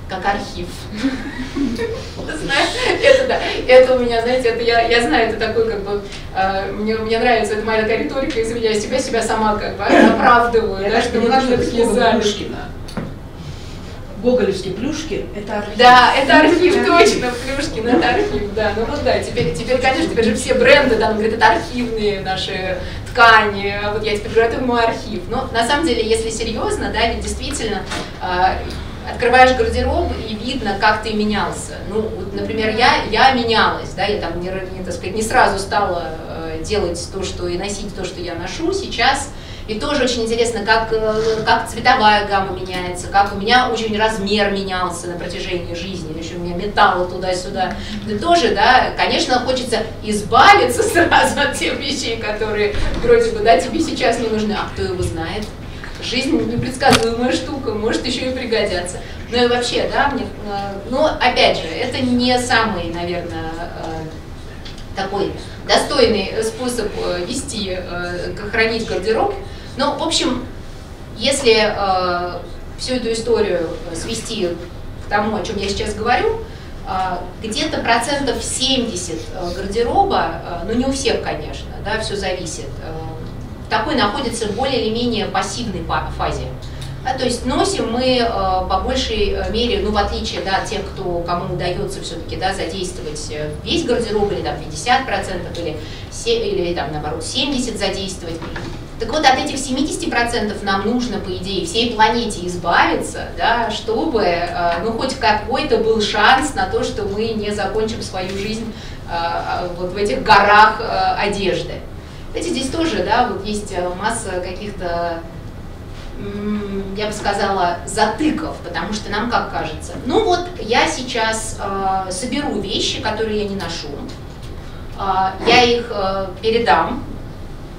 как архив. Это да, это у меня, знаете, это я, я знаю, это такой как бы, э, мне, мне нравится, это моя такая риторика, извиняюсь, себя себя сама как бы оправдываю, да, что мы нужны такие залежки гоголевские плюшки – это архив. Да, это архив, точно, Плюшкин, это архив, да. Ну вот да, теперь, теперь, конечно, теперь же все бренды, там, говорят, это архивные наши ткани, а вот я теперь говорю, это мой архив. Но на самом деле, если серьезно, да, ведь действительно, э, открываешь гардероб и видно, как ты менялся. Ну, вот, например, я, я менялась, да, я там не, не, так сказать, не сразу стала э, делать то, что и носить то, что я ношу. Сейчас и тоже очень интересно, как, э, как цветовая гамма меняется, как у меня очень размер менялся на протяжении жизни, еще у меня металлы туда-сюда. Это тоже, да, конечно, хочется избавиться сразу от тех вещей, которые вроде бы, да, тебе сейчас не нужны, а кто его знает. Жизнь непредсказуемая штука, может еще и пригодятся. Ну и вообще, да, мне, э, но опять же, это не самый, наверное, э, такой достойный способ вести, хранить гардероб, ну, в общем, если э, всю эту историю свести к тому, о чем я сейчас говорю, э, где-то процентов 70 э, гардероба, э, ну не у всех, конечно, да, все зависит, э, такой находится в более или менее пассивной фазе. Да, то есть носим мы э, по большей мере, ну в отличие да, от тех, кто, кому удается все-таки да, задействовать весь гардероб, или там 50%, или, или там наоборот 70% задействовать, так вот, от этих 70% нам нужно, по идее, всей планете избавиться, да, чтобы, э, ну, хоть какой-то был шанс на то, что мы не закончим свою жизнь э, вот в этих горах э, одежды. Кстати, здесь тоже, да, вот есть масса каких-то я бы сказала, затыков, потому что нам как кажется, ну вот я сейчас э, соберу вещи, которые я не ношу, э, я их э, передам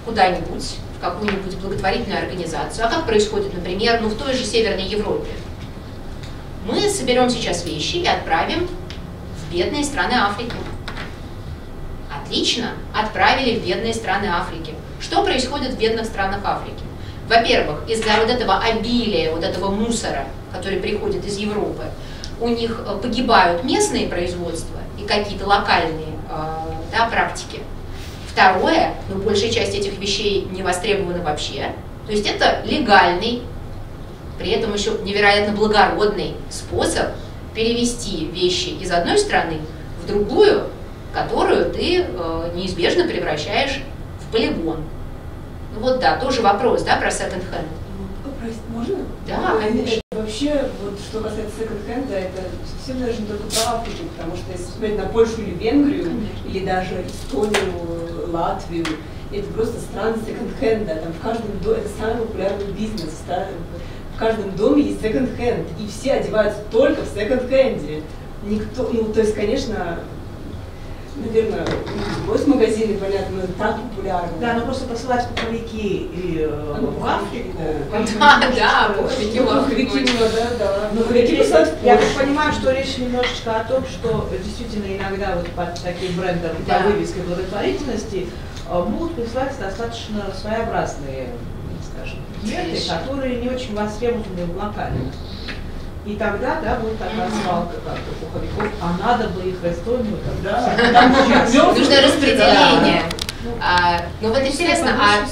куда-нибудь, какую-нибудь благотворительную организацию. А как происходит, например, ну в той же Северной Европе? Мы соберем сейчас вещи и отправим в бедные страны Африки. Отлично, отправили в бедные страны Африки. Что происходит в бедных странах Африки? Во-первых, из-за вот этого обилия, вот этого мусора, который приходит из Европы, у них э, погибают местные производства и какие-то локальные э, да, практики. Второе, ну, большая часть этих вещей не востребована вообще. То есть это легальный, при этом еще невероятно благородный способ перевести вещи из одной страны в другую, которую ты э, неизбежно превращаешь в полигон. Ну вот да, тоже вопрос, да, про секонд-хенд. Простите, можно? Да, ну, конечно. Вообще, вот что касается секонд-хенда, это совсем даже не только про Африку, потому что если смотреть на Польшу или Венгрию, конечно. или даже Эстонию, Латвию, это просто страны секонд-хенда. Там в каждом доме, это самый популярный бизнес. В каждом доме есть секонд-хенд, и все одеваются только в секонд-хенде. Никто, ну, то есть, конечно, наверное, вот магазины, понятно, так популярны. Да, но просто посылать пуховики и, э, ну, в Африку. Да, да, пуховики в Африку. Да, да. Ну, я так понимаю, что речь немножечко о том, что действительно иногда вот под таким брендом, да. по вывеске благотворительности э, могут присылать достаточно своеобразные, скажем, предметы, которые не очень востребованы в локальных. И тогда, да, будет такая свалка как пуховиков, а надо бы их в Эстонию тогда. Нужно распределение. А, ну вот интересно, а...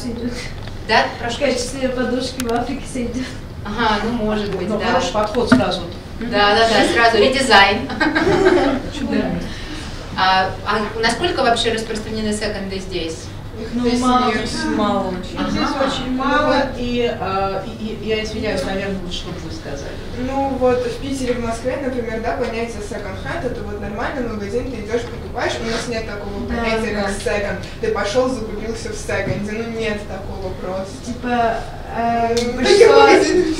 Да, прошу. В качестве подушки в Африке сойдет. Ага, ну может быть, ну, да. Хороший подход сразу. Да, да, да, сразу редизайн. А, а насколько вообще распространены секонды здесь? Их ну, мало, мало очень. Ага. Здесь очень мало. И, э, и, и я извиняюсь, наверное, лучше, чтобы вы сказали. Ну вот в Питере, в Москве, например, да, понятие second hand, это вот нормальный магазин, ты идешь, покупаешь, у нас нет такого да, понятия, да. как second. Ты пошел, закупился в секонде, ну нет такого просто. Типа, э, существует.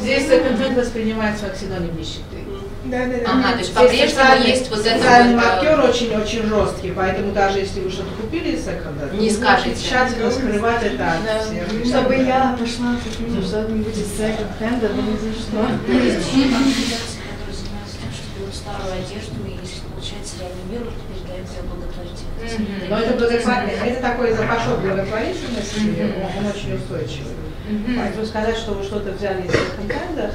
Здесь секонд воспринимается как синоним нищеты. Да, да, да. Ага, то есть по-прежнему социальный- есть вот это Социальный вот, э, маркер очень-очень жесткий, поэтому даже если вы что-то купили из секонда, Не то скажете. нужно тщательно скрывать это от Да. всех. Чтобы я пошла купила что-нибудь из секонд-хенда, ну за что. Старую одежду и, если получается реальный мир, то передают ее благотворительность. Мгм. Но это благотворительность, это такой запашок благотворительности, он, он очень устойчивый. Мгм. Поэтому сказать, что вы что-то взяли из секонд-хенда,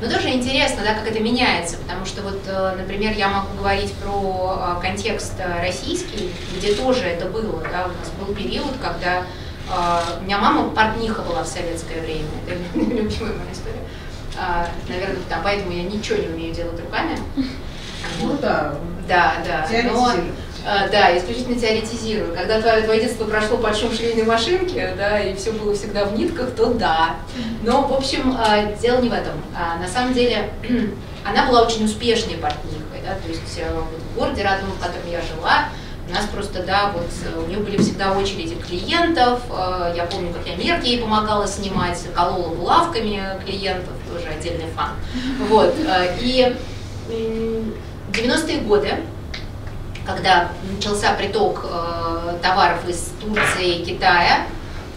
Но тоже интересно, да, как это меняется, потому что вот, э, например, я могу говорить про э, контекст э, российский, где тоже это было, да, у нас был период, когда у меня мама портниха была в советское время, это любимая моя история. А, Наверное, да, поэтому я ничего не умею делать руками. ну да, Да, да. Но, да, исключительно теоретизирую. Когда твое, твое детство прошло под шум швейной машинки, да, и все было всегда в нитках, то да. Но, в общем, а, дело не в этом. А, На самом деле, она была очень успешной портнихой, да, то есть э, в городе родном, в котором я жила, у нас просто, да, вот э, у нее были всегда очереди клиентов. э, Я помню, как я мерки ей помогала снимать, колола булавками клиентов, тоже отдельный фан. Вот. И м, 90-е годы, когда начался приток э, товаров из Турции и Китая,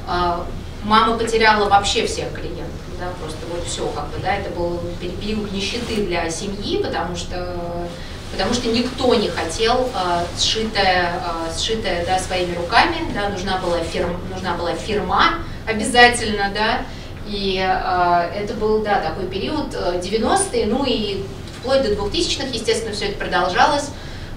э, мама потеряла вообще всех клиентов. Да, просто вот все, как бы, да, это был пер- период нищеты для семьи, потому что потому что никто не хотел э, сшитое, э, сшитое да, своими руками, да, нужна была, фирма, нужна была фирма обязательно, да, и э, это был, да, такой период, э, 90-е, ну и вплоть до 2000-х, естественно, все это продолжалось,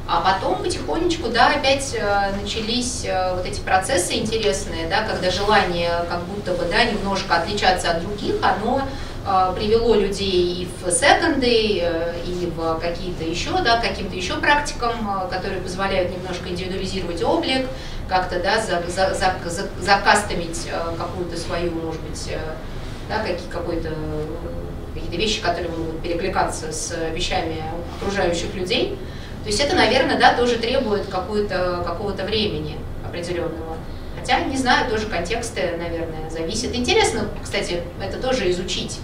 а потом потихонечку, да, опять э, начались э, вот эти процессы интересные, да, когда желание как будто бы, да, немножко отличаться от других, оно э, привело людей и в секонды, и в какие-то еще, да, каким-то еще практикам, которые позволяют немножко индивидуализировать облик, как-то, да, за, за, за, за- закастомить какую-то свою, может быть, да, какие, какой-то, э, какие-то вещи, которые могут перекликаться с вещами окружающих людей. То есть это, наверное, да, тоже требует какую-то, какого-то времени определенного. Хотя, не знаю, тоже контексты, наверное, зависит. Интересно, кстати, это тоже изучить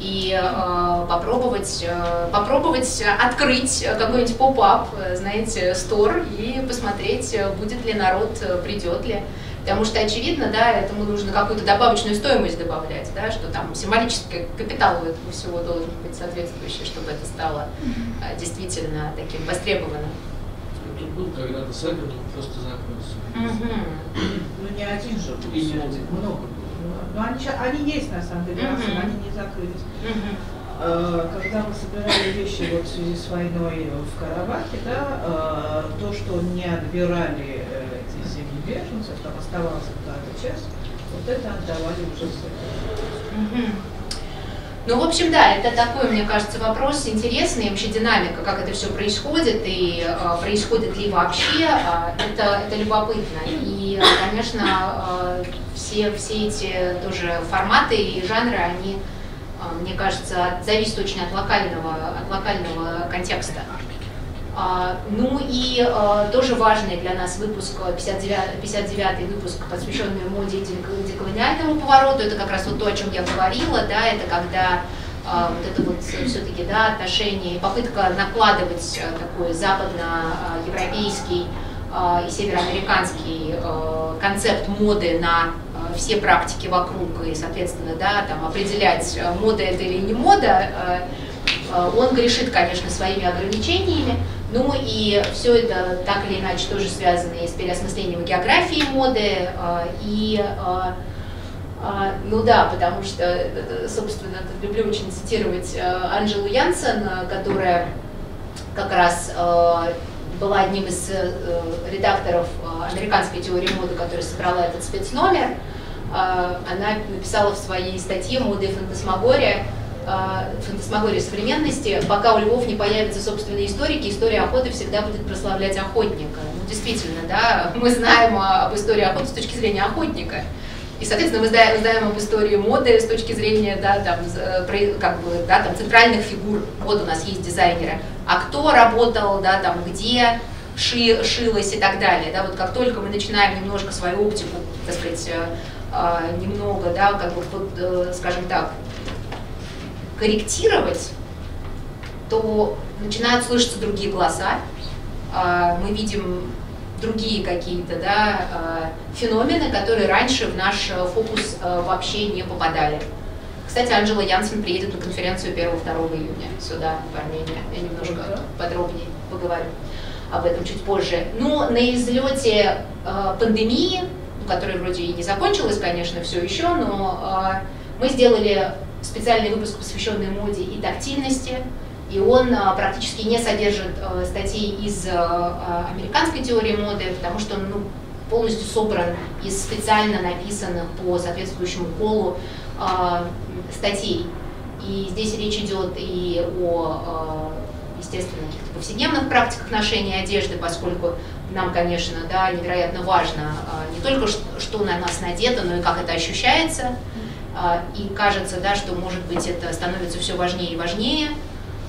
и э, попробовать, э, попробовать открыть какой-нибудь поп-ап, знаете, стор и посмотреть, будет ли народ, придет ли. Потому что, очевидно, да, этому нужно какую-то добавочную стоимость добавлять, да, что там символический капитал у этого всего должен быть соответствующий, чтобы это стало э, действительно таким востребованным. Тут был когда-то сайт, который просто закрылся. Ну не один же. был. И не один, много было. Ну, они, они есть на самом деле, Мгм. они не закрылись. Э, Когда мы собирали вещи вот в связи с войной в Карабахе, да, э, то, что не отбирали э, беженцев, там оставалась какая-то часть, вот это отдавали уже Мгм. Ну, в общем, да, это такой, мне кажется, вопрос интересный, вообще динамика, как это все происходит и э, происходит ли вообще, а, это, это любопытно. И, э, конечно, э, все, все эти тоже форматы и жанры, они, э, мне кажется, зависят очень от локального, от локального контекста. А, Ну и э, тоже важный для нас выпуск, э, 59, 59 выпуск, посвященный моде и дек- деколониальному повороту. Это как раз вот то, о чем я говорила, да, это когда э, вот это вот все-таки да, отношение, попытка накладывать э, такой западноевропейский и североамериканский концепт моды на все практики вокруг и, соответственно, да, там определять, э, мода это или не мода, он грешит, конечно, своими ограничениями, ну и все это так или иначе тоже связано и с переосмыслением географии моды, э, и, э, э, ну да, потому что, э, собственно, люблю очень цитировать э, Анжелу Янсен, э, которая как раз э, была одним из э, редакторов э, американской теории моды, которая собрала этот спецномер. Э, Она написала в своей статье «Мода и фантасмагория», фантасмагория современности, пока у львов не появятся собственные историки, история охоты всегда будет прославлять охотника. Ну, действительно, да, мы знаем об истории охоты с точки зрения охотника. И, соответственно, мы знаем, знаем об истории моды с точки зрения, да, там, э, как бы, да, там, центральных фигур. Вот у нас есть дизайнеры. А кто работал, да, там, где ши, шилось и так далее. Да, вот как только мы начинаем немножко свою оптику, так сказать, э, э, немного, да, как бы, э, скажем так, корректировать, то начинают слышаться другие голоса, а, мы видим другие какие-то да, а, феномены, которые раньше в наш э, фокус э, вообще не попадали. Кстати, Анжела Янсен приедет на конференцию 1-2 июня сюда, в Армению. Я немножко подробнее поговорю об этом чуть позже. Но на излете э, пандемии, ну, которая вроде и не закончилась, конечно, все еще, но э, мы сделали специальный выпуск, посвященный моде и тактильности, и он а, практически не содержит а, статей из а, американской теории моды, потому что он ну, полностью собран из специально написанных по соответствующему полу а, статей. И здесь речь идет и о, естественно, каких-то повседневных практиках ношения одежды, поскольку нам, конечно, да, невероятно важно не только что на нас надето, но и как это ощущается. А, И кажется, да, что, может быть, это становится все важнее и важнее.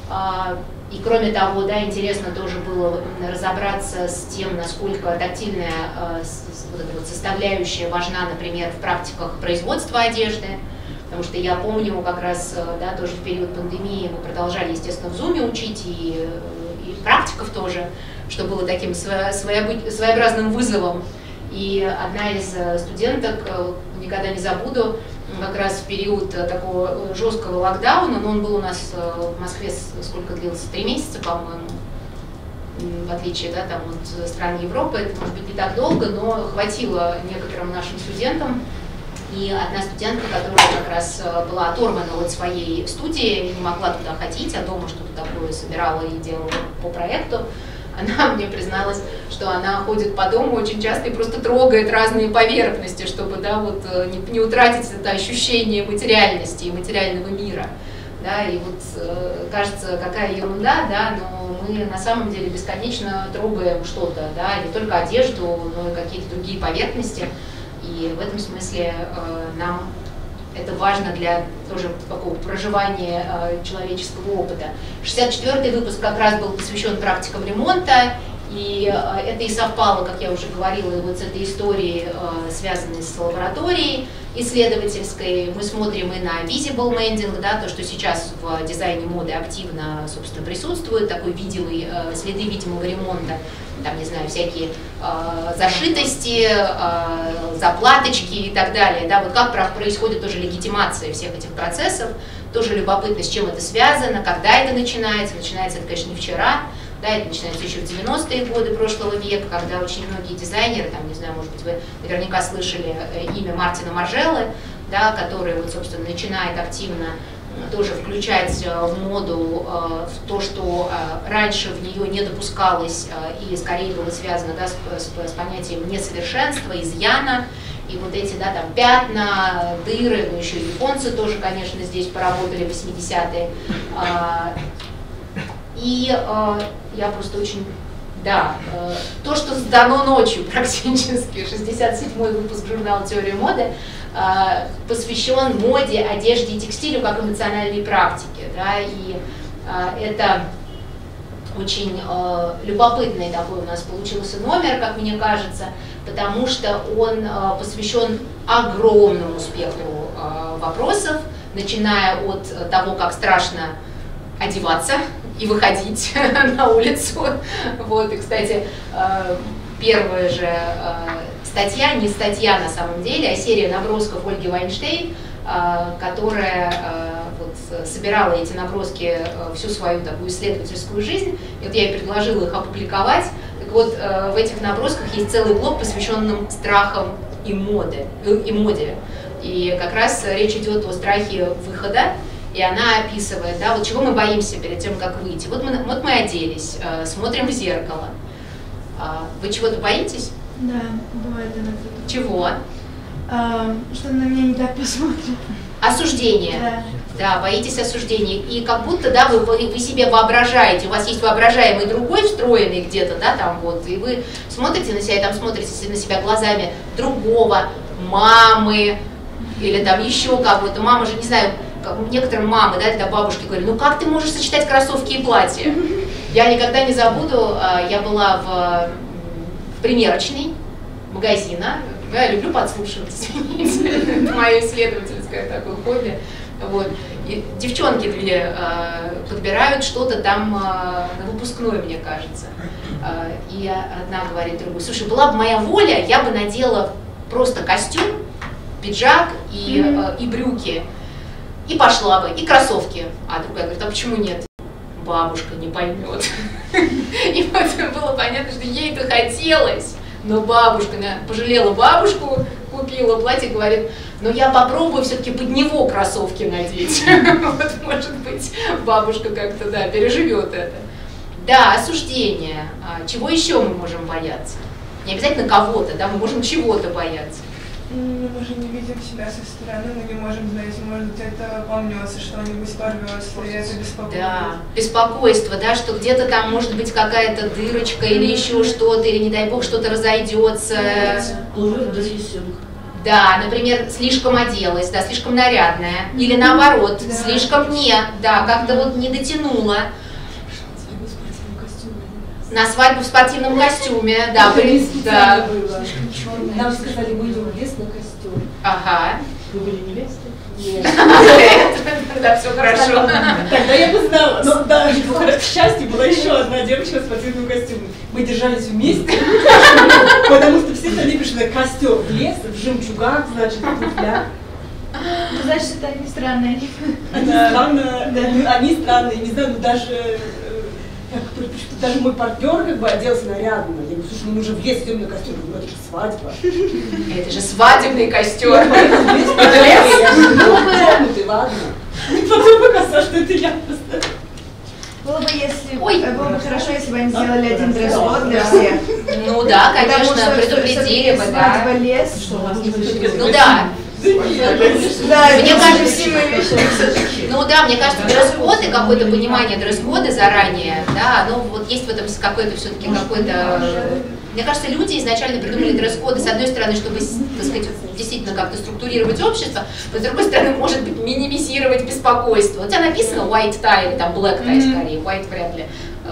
А, И кроме того, да, интересно тоже было разобраться с тем, насколько тактильная а, вот эта вот составляющая важна, например, в практиках производства одежды. Потому что я помню как раз, да, тоже в период пандемии мы продолжали, естественно, в Зуме учить и, и практиков тоже, что было таким своеобразным вызовом. И одна из э, студенток, э, никогда не забуду, как раз в период э, такого э, жесткого локдауна, но он был у нас э, в Москве сколько длился, три месяца, по-моему, в отличие да, там, от стран Европы, это может быть не так долго, но хватило некоторым нашим студентам. И одна студентка, которая как раз была оторвана от своей студии, не могла туда ходить, а дома что-то такое собирала и делала по проекту, она мне призналась, что она ходит по дому очень часто и просто трогает разные поверхности, чтобы да, вот, э, не, не утратить это ощущение материальности и материального мира. Да, и вот э, кажется, какая ерунда, да, но мы на самом деле бесконечно трогаем что-то, да, не только одежду, но и какие-то другие поверхности. И в этом смысле э, нам это важно для тоже такого проживания э, человеческого опыта. 64-й выпуск как раз был посвящен практикам ремонта, И э, это и совпало, как я уже говорила, вот с этой историей, э, связанной с лабораторией исследовательской. Мы смотрим и на visible mending, да, то, что сейчас в дизайне моды активно, собственно, присутствует, такой видимый, э, следы видимого ремонта, там, не знаю, всякие зашитости, заплаточки и так далее. Да, вот как происходит тоже легитимация всех этих процессов, тоже любопытно, с чем это связано, когда это начинается. Начинается это, конечно, не вчера, да, это начинается еще в 90-е годы прошлого века, когда очень многие дизайнеры, там, не знаю, может быть, вы наверняка слышали э, имя Мартина Маржеллы, да, который, вот, собственно, начинает активно э, тоже включать э, в моду в то, что раньше в нее не допускалось и скорее было связано да, с, с, с понятием несовершенства, изъяна, и вот эти, да, там, пятна, дыры, ну, еще японцы тоже, конечно, здесь поработали в 80-е. И а, я просто очень да, э, то, что сдано ночью практически, 67-й выпуск журнала «Теория моды», э, посвящен моде, одежде и текстилю как эмоциональной практике. Да, и э, это очень любопытный такой у нас получился номер, как мне кажется, потому что он посвящен огромному спектру вопросов, начиная от того, как страшно одеваться, и выходить на улицу. Вот, и, кстати, э, первая же э, статья, не статья на самом деле, а серия набросков Ольги Вайнштейн, э, которая вот, собирала эти наброски всю свою такую исследовательскую жизнь. И вот я ей предложила их опубликовать. Так вот, в этих набросках есть целый блок, посвященным страхам и моде. И моде. И как раз речь идет о страхе выхода, и она описывает, да, вот чего мы боимся перед тем, как выйти. Вот мы, вот мы оделись, э, смотрим в зеркало. А, вы чего-то боитесь? Да, бывает иногда. Чего? А, что на меня не так посмотрят. Осуждение. Да. Да, боитесь осуждения. И как будто, да, вы, вы себе воображаете, у вас есть воображаемый другой, встроенный где-то, да, там вот, и вы смотрите на себя, и там смотрите на себя глазами другого, мамы, или там еще кого-то. Мама же, не знаю, некоторым мамы, да, для бабушки говорили, ну как ты можешь сочетать кроссовки и платье? Я никогда не забуду, а, я была в, в примерочной магазина, я люблю подслушивать, извините, это мое исследовательское такое хобби. Вот. И девчонки две э, подбирают что-то там э, на выпускной, мне кажется. Э, и одна говорит другой, слушай, была бы моя воля, я бы надела просто костюм, пиджак и, э, и брюки и пошла бы, и кроссовки. А другая говорит, а почему нет? Бабушка не поймет. И вот было понятно, что ей это хотелось, но бабушка, пожалела бабушку, купила платье, говорит, но я попробую все-таки под него кроссовки надеть. Вот, может быть, бабушка как-то, да, переживет это. Да, осуждение. А чего еще мы можем бояться? Не обязательно кого-то, да, мы можем чего-то бояться. Мы уже не видим себя со стороны, мы не можем знать, может быть, это помнется, что-нибудь порвется, и это беспокойство. Да, беспокойство, да, что где-то там может быть какая-то дырочка или еще что-то, или, не дай бог, что-то разойдется. Да, например, слишком оделась, да, слишком нарядная, или наоборот, да. слишком не, да, как-то вот не дотянула. На свадьбу в спортивном костюме, да, при... да. Нам сказали, мы идем в лес на костюм. Ага. Вы были невестой? Нет. Да, все хорошо. Тогда я бы знала. Но да, к счастью, была еще одна девочка в спортивном костюме. Мы держались вместе, потому что все остальные пришли на костер в лес, в жемчугах, значит, в туфлях. Ну, значит, это они странные. Они странные, они странные, не знаю, ну даже даже мой партнер как бы оделся нарядно. Я говорю, слушай, ну мы же в лес на костюм. Ну это же свадьба. Это же свадебный костюм. Это лес. Ты ладно. Потом показалось, что это я просто. Было бы, если, Ой. было бы хорошо, если бы они сделали один дресс-код для всех. Ну да, конечно, предупредили бы, да. лес. Ну да. Да, мне кажется, ну да, мне кажется, дресс-код и какое-то понимание дресс-кода заранее, да, ну вот есть в этом какой-то все-таки какой-то... Мне кажется, люди изначально придумали дресс-коды, с одной стороны, чтобы, так сказать, действительно как-то структурировать общество, но с другой стороны, может быть, минимизировать беспокойство. У тебя написано white tie или там black tie скорее, white вряд ли.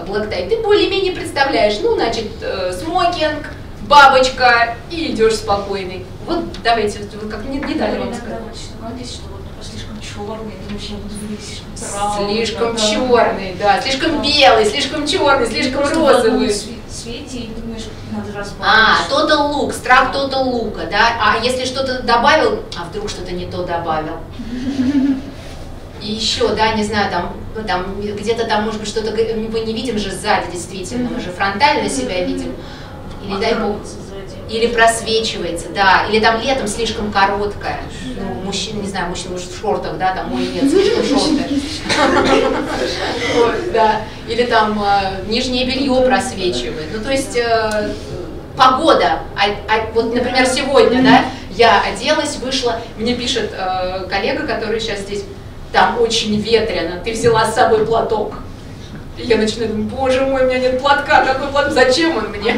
black tie, ты более-менее представляешь, ну, значит, э, смокинг, бабочка, и идешь спокойный. Вот давайте, вот как не, не дали вам сказать. Вот слишком черный, слишком да. черный, да, слишком белый, слишком черный, слишком розовый. све- свете и думаешь, надо разбавить. А, total look, страх total лука, да? А если что-то добавил, а вдруг что-то не то добавил? И еще, да, не знаю, там, ну, там где-то там, может быть, что-то г- мы не видим же сзади, действительно, мы же фронтально себя видим. Или дай бог, или просвечивается, да, или там летом слишком короткая. Ну, мужчина, не знаю, мужчина может в шортах, да, там мой нет, слишком шорты. Да, или там э, нижнее белье просвечивает. Ну, то есть э, погода, А- а вот, например, сегодня, да, я оделась, вышла, мне пишет э, коллега, который сейчас здесь, там очень ветрено, ты взяла с собой платок. И я начинаю думать, боже мой, у меня нет платка, какой платок, зачем он мне?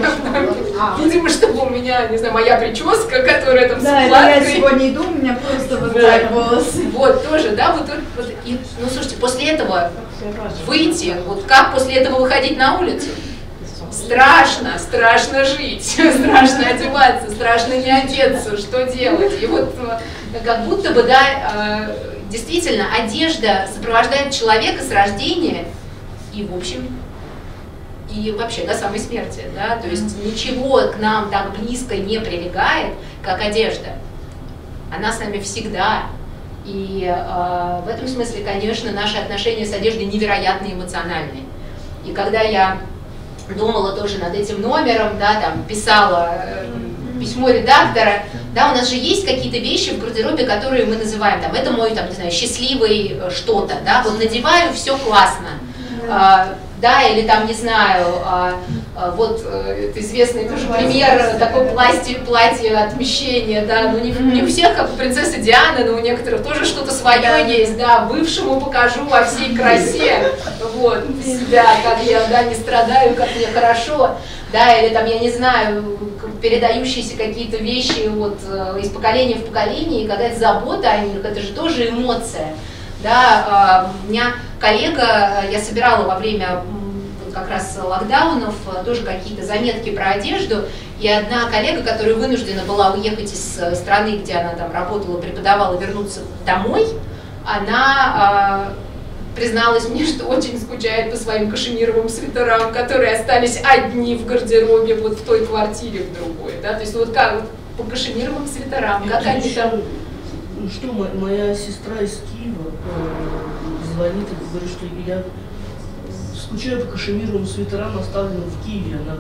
Видимо, чтобы у меня, не знаю, моя прическа, которая там Да, с это я платкой. сегодня иду, у меня просто вот Да. так волосы. Вот, тоже, да, вот, вот и, ну, слушайте, после этого выйти, вот как после этого выходить на улицу? Страшно, страшно жить, страшно одеваться, страшно не одеться, что делать? И вот э, как будто бы, да, э, действительно, одежда сопровождает человека с рождения и, в общем, и вообще до самой смерти, да, то есть ничего к нам так близко не прилегает, как одежда. Она с нами всегда. И э, в этом смысле, конечно, наши отношения с одеждой невероятно эмоциональные. И когда я думала тоже над этим номером, да, там писала э, письмо редактора, да, у нас же есть какие-то вещи в гардеробе, которые мы называем, там, это мой, там, не знаю, счастливый э, что-то, да, вот надеваю, все классно, А, да, или там, не знаю, а, а, вот э, это известный тоже пример, такой платье, платье отмещения, да, ну не, не у всех, как у принцессы Дианы, но у некоторых тоже что-то свое есть, да, бывшему покажу во всей красе, вот, себя, как я, да, не страдаю, как мне хорошо, да, или там, я не знаю, передающиеся какие-то вещи вот э, из поколения в поколение, и какая-то забота о них, это же тоже эмоция, да, а, у меня коллега, я собирала во время как раз локдаунов э, тоже какие-то заметки про одежду, и одна коллега, которая вынуждена была уехать из э, страны, где она там работала, преподавала, вернуться домой, она а, призналась мне, что очень скучает по своим кашемировым свитерам, которые остались одни в гардеробе вот в той квартире в другой, да, то есть вот как вот по кашемировым свитерам, как они там ну что, мо- моя сестра из Киева э, звонит и говорит, что я скучаю по кашемировым свитерам, оставленным в Киеве. Она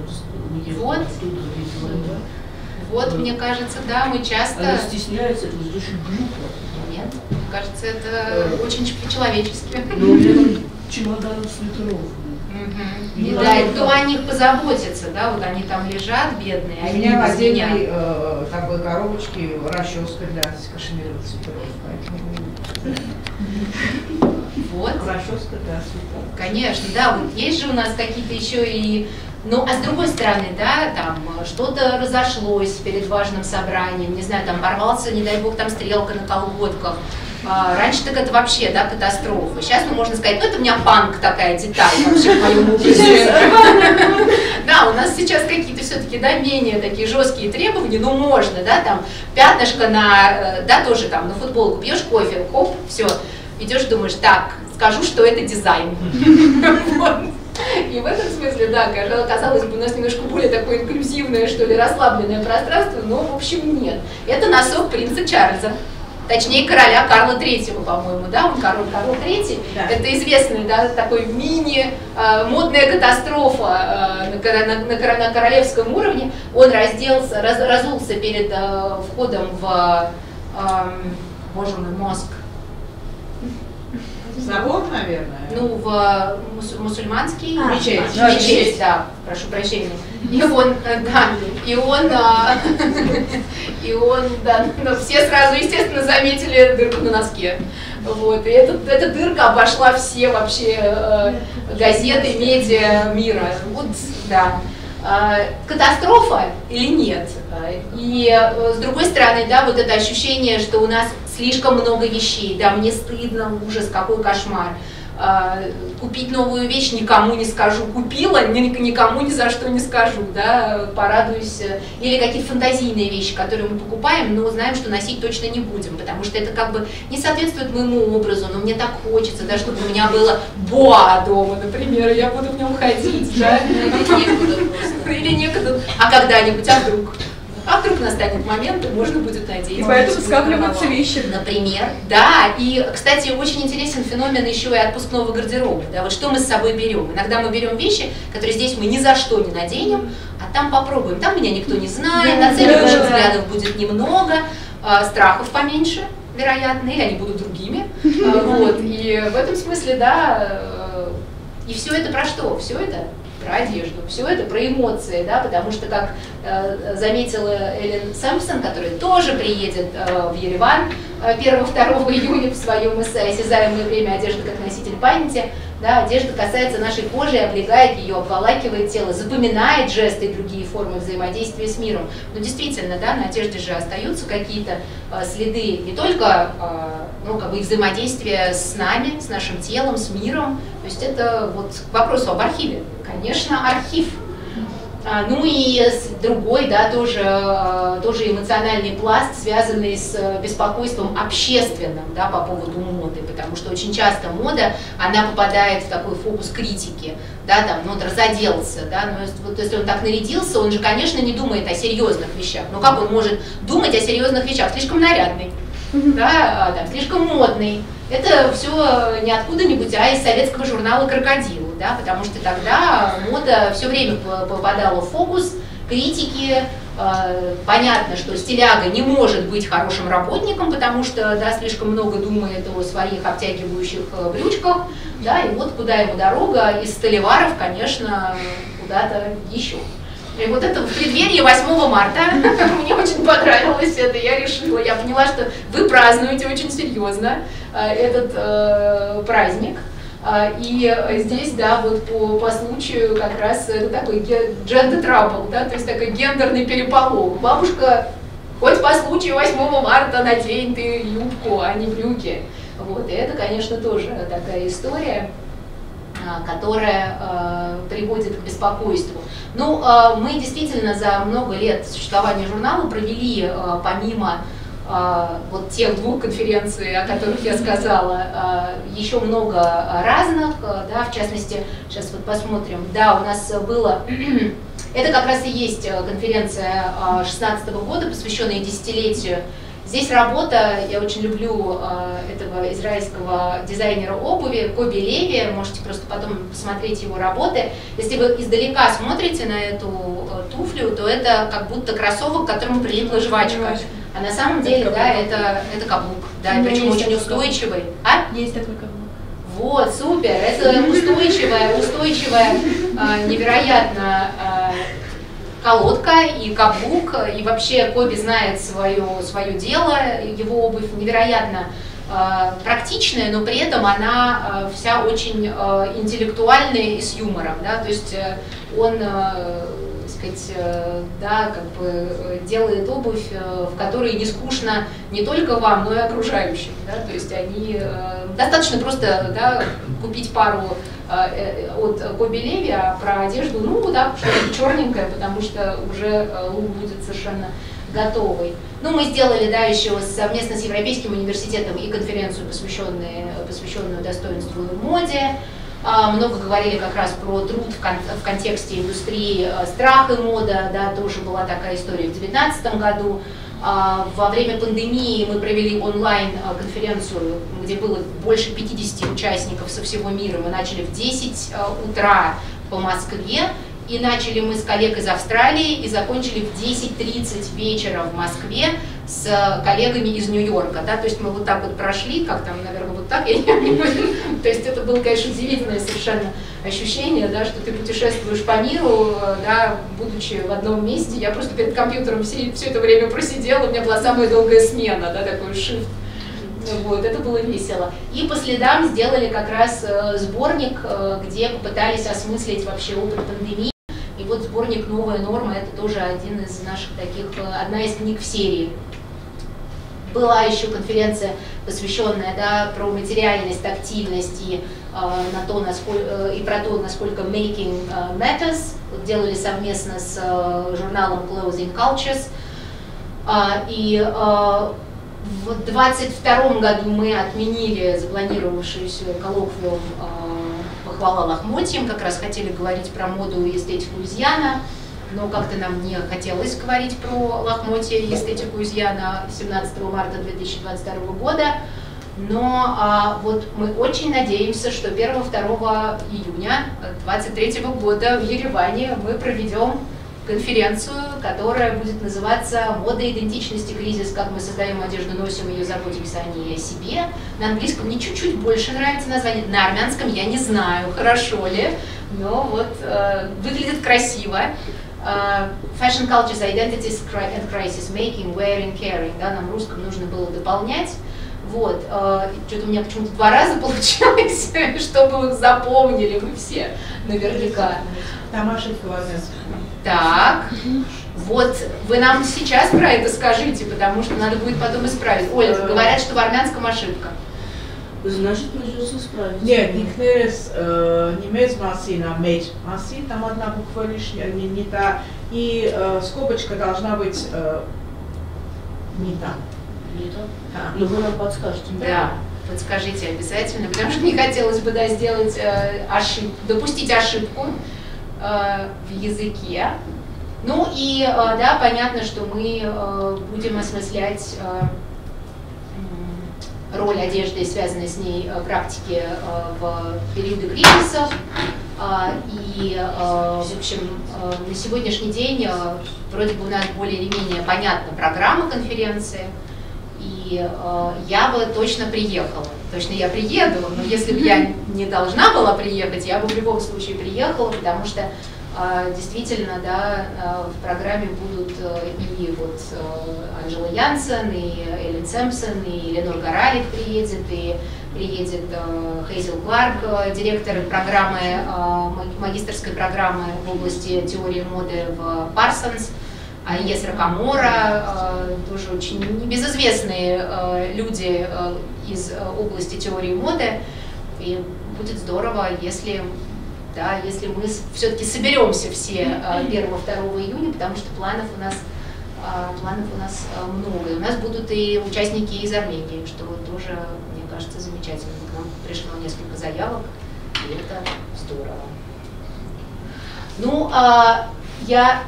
уехала Вот. оттуда, видимо, да. Вот, мне кажется, да, мы часто... Она стесняется, это очень глупо. Нет, мне кажется, это очень по-человечески. Но у меня там чемодан свитеров. Мгм. Ну, Да, и да. кто о них позаботится, да, вот они там лежат, бедные, У меня в отдельной э, такой коробочке расческа для кашемировых цветов. Поэтому Вот, расческа для цветов. конечно, да, вот есть же у нас какие-то еще и... Ну, а с другой стороны, да, там что-то разошлось перед важным собранием, не знаю, там порвался, не дай бог, там стрелка на колготках. А, раньше так это вообще, да, катастрофа. Сейчас, ну, можно сказать, ну, это у меня панк такая деталь вообще в моем образе. Да, у нас сейчас какие-то все-таки, да, менее такие жесткие требования, ну, можно, да, там, пятнышко на, э, да, тоже там, на футболку, пьешь кофе, хоп, все, идешь, думаешь, так, скажу, что это дизайн. И в этом смысле, да, казалось бы, у нас немножко более такое инклюзивное, что ли, расслабленное пространство, но, в общем, нет. Это носок принца Чарльза. Точнее, короля Карла Третьего, по-моему, да, он король Карл Третий. Да. Это известный, да, такой мини э, модная катастрофа э, на, на- на королевском уровне. Он разделся, раз- разулся перед э, входом в, эм, боже мой, мозг, Собор, наверное. ну, в э, мус- мусульманский А, мечеть. А, мечеть, да, прошу прощения. И он, э, да, и он, а, и он, да, ну, все сразу, естественно, заметили дырку на носке. Вот, и эта, эта дырка обошла все вообще э, газеты, медиа мира. Вот, да. А, Катастрофа или нет? И э, с другой стороны, да, вот это ощущение, что у нас слишком много вещей, да, мне стыдно, ужас, какой кошмар. А, купить новую вещь никому не скажу, купила, ни- никому ни за что не скажу, да, порадуюсь. Или какие-то фантазийные вещи, которые мы покупаем, но знаем, что носить точно не будем, потому что это как бы не соответствует моему образу, но мне так хочется, да, чтобы у меня было боа дома, например, я буду в нем ходить, да. Или некогда. А когда-нибудь, а вдруг? Настанет момент, можно будет надеть. И поэтому скапливаются вещи. Например, да, и, кстати, очень интересен феномен еще и отпускного гардероба, да, вот что мы с собой берем. Иногда мы берем вещи, которые здесь мы ни за что не наденем, а там попробуем. Там меня никто не знает, нацеливающих взглядов будет немного, а, страхов поменьше, вероятно, или они будут другими. А, Вот, и в этом смысле, да, э, и все это про что? Все это про одежду, все это про эмоции, да, потому что, как э, заметила Эллен Сэмпсон, которая тоже приедет э, в Ереван э, 1-2 июня в своем эссе «Осязаемое время. Одежды как носитель памяти», да, одежда касается нашей кожи, облегает ее, обволакивает тело, запоминает жесты и другие формы взаимодействия с миром. Но действительно, да, на одежде же остаются какие-то э, следы не только э, ну, как бы и взаимодействия с нами, с нашим телом, с миром. То есть это вот к вопросу об архиве. Конечно, архив. А, Ну и другой, да, тоже, э, тоже эмоциональный пласт, связанный с э, беспокойством общественным, да, по поводу моды, потому что очень часто мода, она попадает в такой фокус критики, да, там, ну, вот разоделся, да, ну, вот если он так нарядился, он же, конечно, не думает о серьезных вещах, но как он может думать о серьезных вещах? Слишком нарядный, да, а, там, слишком модный. Это все не откуда-нибудь, а из советского журнала «Крокодил», да, потому что тогда мода все время по- попадала в фокус критики. Э, Понятно, что стиляга не может быть хорошим работником, потому что да, слишком много думает о своих обтягивающих э, брючках, да, и вот куда ему дорога из столеваров, конечно, куда-то еще. И вот это в преддверии 8 марта, мне очень понравилось это, я решила, я поняла, что вы празднуете очень серьезно э, этот э, праздник. А, И э, здесь, да, вот по, по случаю как раз это такой gender trouble, да, то есть такой гендерный переполох. Бабушка, хоть по случаю 8 марта надень ты юбку, а не брюки. Вот, и это, конечно, тоже такая история а, которая э, приводит к беспокойству. Ну, э, мы действительно за много лет существования журнала провели, э, помимо э, вот тех двух конференций, о которых я сказала, э, еще много э, разных, э, да, в частности, сейчас вот посмотрим, да, у нас было, это как раз и есть э, конференция 2016 года, посвященная десятилетию Здесь работа, я очень люблю э, этого израильского дизайнера обуви, Коби Леви, можете просто потом посмотреть его работы. Если вы издалека смотрите на эту э, туфлю, то это как будто кроссовок, к которому прилипла жвачка. А на самом деле, да, это, это каблук, да, У меня причем очень каблук. устойчивый. А? Есть такой каблук. Вот, супер, это устойчивая, устойчивая, а, невероятно а, колодка и каблук, и вообще Коби знает свое, свое дело, его обувь невероятно а, практичная, но при этом она а, вся очень а, интеллектуальная и с юмором, да, то есть э, он сказать, э, да, как бы э, делает обувь, э, в которой не скучно не только вам, но и окружающим, да, то есть они достаточно просто, да, купить пару от Коби Леви, а про одежду, ну, да, что-то черненькое, потому что уже лук будет совершенно готовый. Ну, мы сделали, да, еще совместно с Европейским университетом и конференцию, посвященную, посвященную достоинству и моде. А, Много говорили как раз про труд в, кон- в контексте индустрии э, страх и мода, да, тоже была такая история в 2019 году. А, Во время пандемии мы провели онлайн-конференцию, где было больше 50 участников со всего мира. Мы начали в 10 э, утра по Москве, и начали мы с коллег из Австралии и закончили в 10.30 вечера в Москве с коллегами из Нью-Йорка. Да? То есть мы вот так вот прошли, как там, наверное, вот так, я не понимаю. То есть это было, конечно, удивительное совершенно ощущение, да, что ты путешествуешь по миру, э, да, будучи в одном месте. Я просто перед компьютером все, все это время просидела, у меня была самая долгая смена, да, такой shift. Вот, это было весело. И по следам сделали как раз э, сборник, э, где попытались осмыслить вообще опыт пандемии. Вот сборник «Новая норма» — это тоже один из наших таких, э, одна из книг в серии. Была еще конференция, посвященная да, про материальность, тактильность и на то, насколько, и про то, насколько making matters, делали совместно с журналом Closing Cultures. И в 22 году мы отменили запланировавшуюся коллоквиум похвала лохмотьям, как раз хотели говорить про моду и эстетику изъяна, но как-то нам не хотелось говорить про лохмотья и эстетику изъяна 17 марта 2022 года. Но а, вот мы очень надеемся, что 1-2 июня 2023 года в Ереване мы проведем конференцию, которая будет называться «Мода идентичности кризис. Как мы создаем одежду, носим ее, заботимся о ней и о себе». На английском мне чуть-чуть больше нравится название, на армянском я не знаю, хорошо ли, но вот э, выглядит красиво. Uh, fashion cultures, identities and crisis making, wearing, caring, да, нам русском нужно было дополнять. Вот, uh, что-то у меня почему-то два раза получилось, чтобы запомнили вы все, наверняка. Там ошибка в Так, вот вы нам сейчас про это скажите, потому что надо будет потом исправить. Оля, говорят, что в армянском ошибка. Значит, придется исправить. Нет, Никнерес э, не мез մասին, а меч մասին, там одна буква лишняя, не, не та. И э, скобочка должна быть э, не там. Не там? А. Ну вы нам подскажете. Да. да. Подскажите обязательно, потому что не хотелось бы да, сделать э, ошибку, допустить ошибку э, в языке. Ну и э, да, понятно, что мы э, будем осмыслять э, роль одежды и связанной с ней э, практики э, в периоды кризисов. И, э, в общем, на сегодняшний день вроде бы у нас более или менее понятна программа конференции, и я бы точно приехала. Точно я приеду, но если бы я не должна была приехать, я бы в любом случае приехала, потому что а, действительно, да, а, в программе будут э, и вот э, Анжела Янсен, и Эллен Сэмпсон, и Ленор Горалик приедет, и приедет э, Хейзел Кларк, директор программы, магистрской программы в области теории моды в Парсонс, Аес Ракамора, тоже очень небезызвестные люди из области теории моды. И будет здорово, если да, если мы все-таки соберемся все 1-2 а, июня, потому что планов у нас а, планов у нас а, много. И у нас будут и участники из Армении, что тоже, мне кажется, замечательно. К нам пришло несколько заявок, и это здорово. Ну, я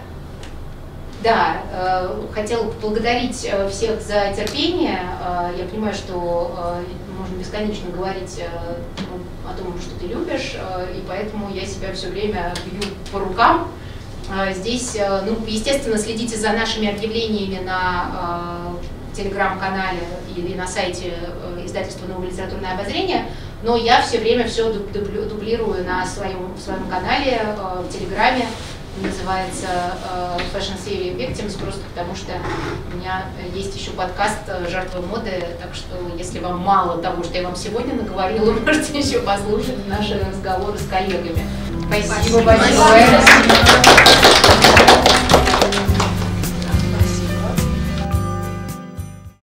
да, э, хотела поблагодарить э, всех за терпение. Э, я понимаю, что можно бесконечно говорить о том, что ты любишь, и поэтому я себя все время бью по рукам. Здесь, ну, естественно, следите за нашими объявлениями на телеграм-канале и на сайте издательства «Новое литературное обозрение», но я все время все дублирую на своем, своем канале в Телеграме называется э, Fashion Series Victims, просто потому что у меня есть еще подкаст э, «Жертвы моды», так что если вам мало того, что я вам сегодня наговорила, можете еще послушать наши разговоры с коллегами. Спасибо, Спасибо большое.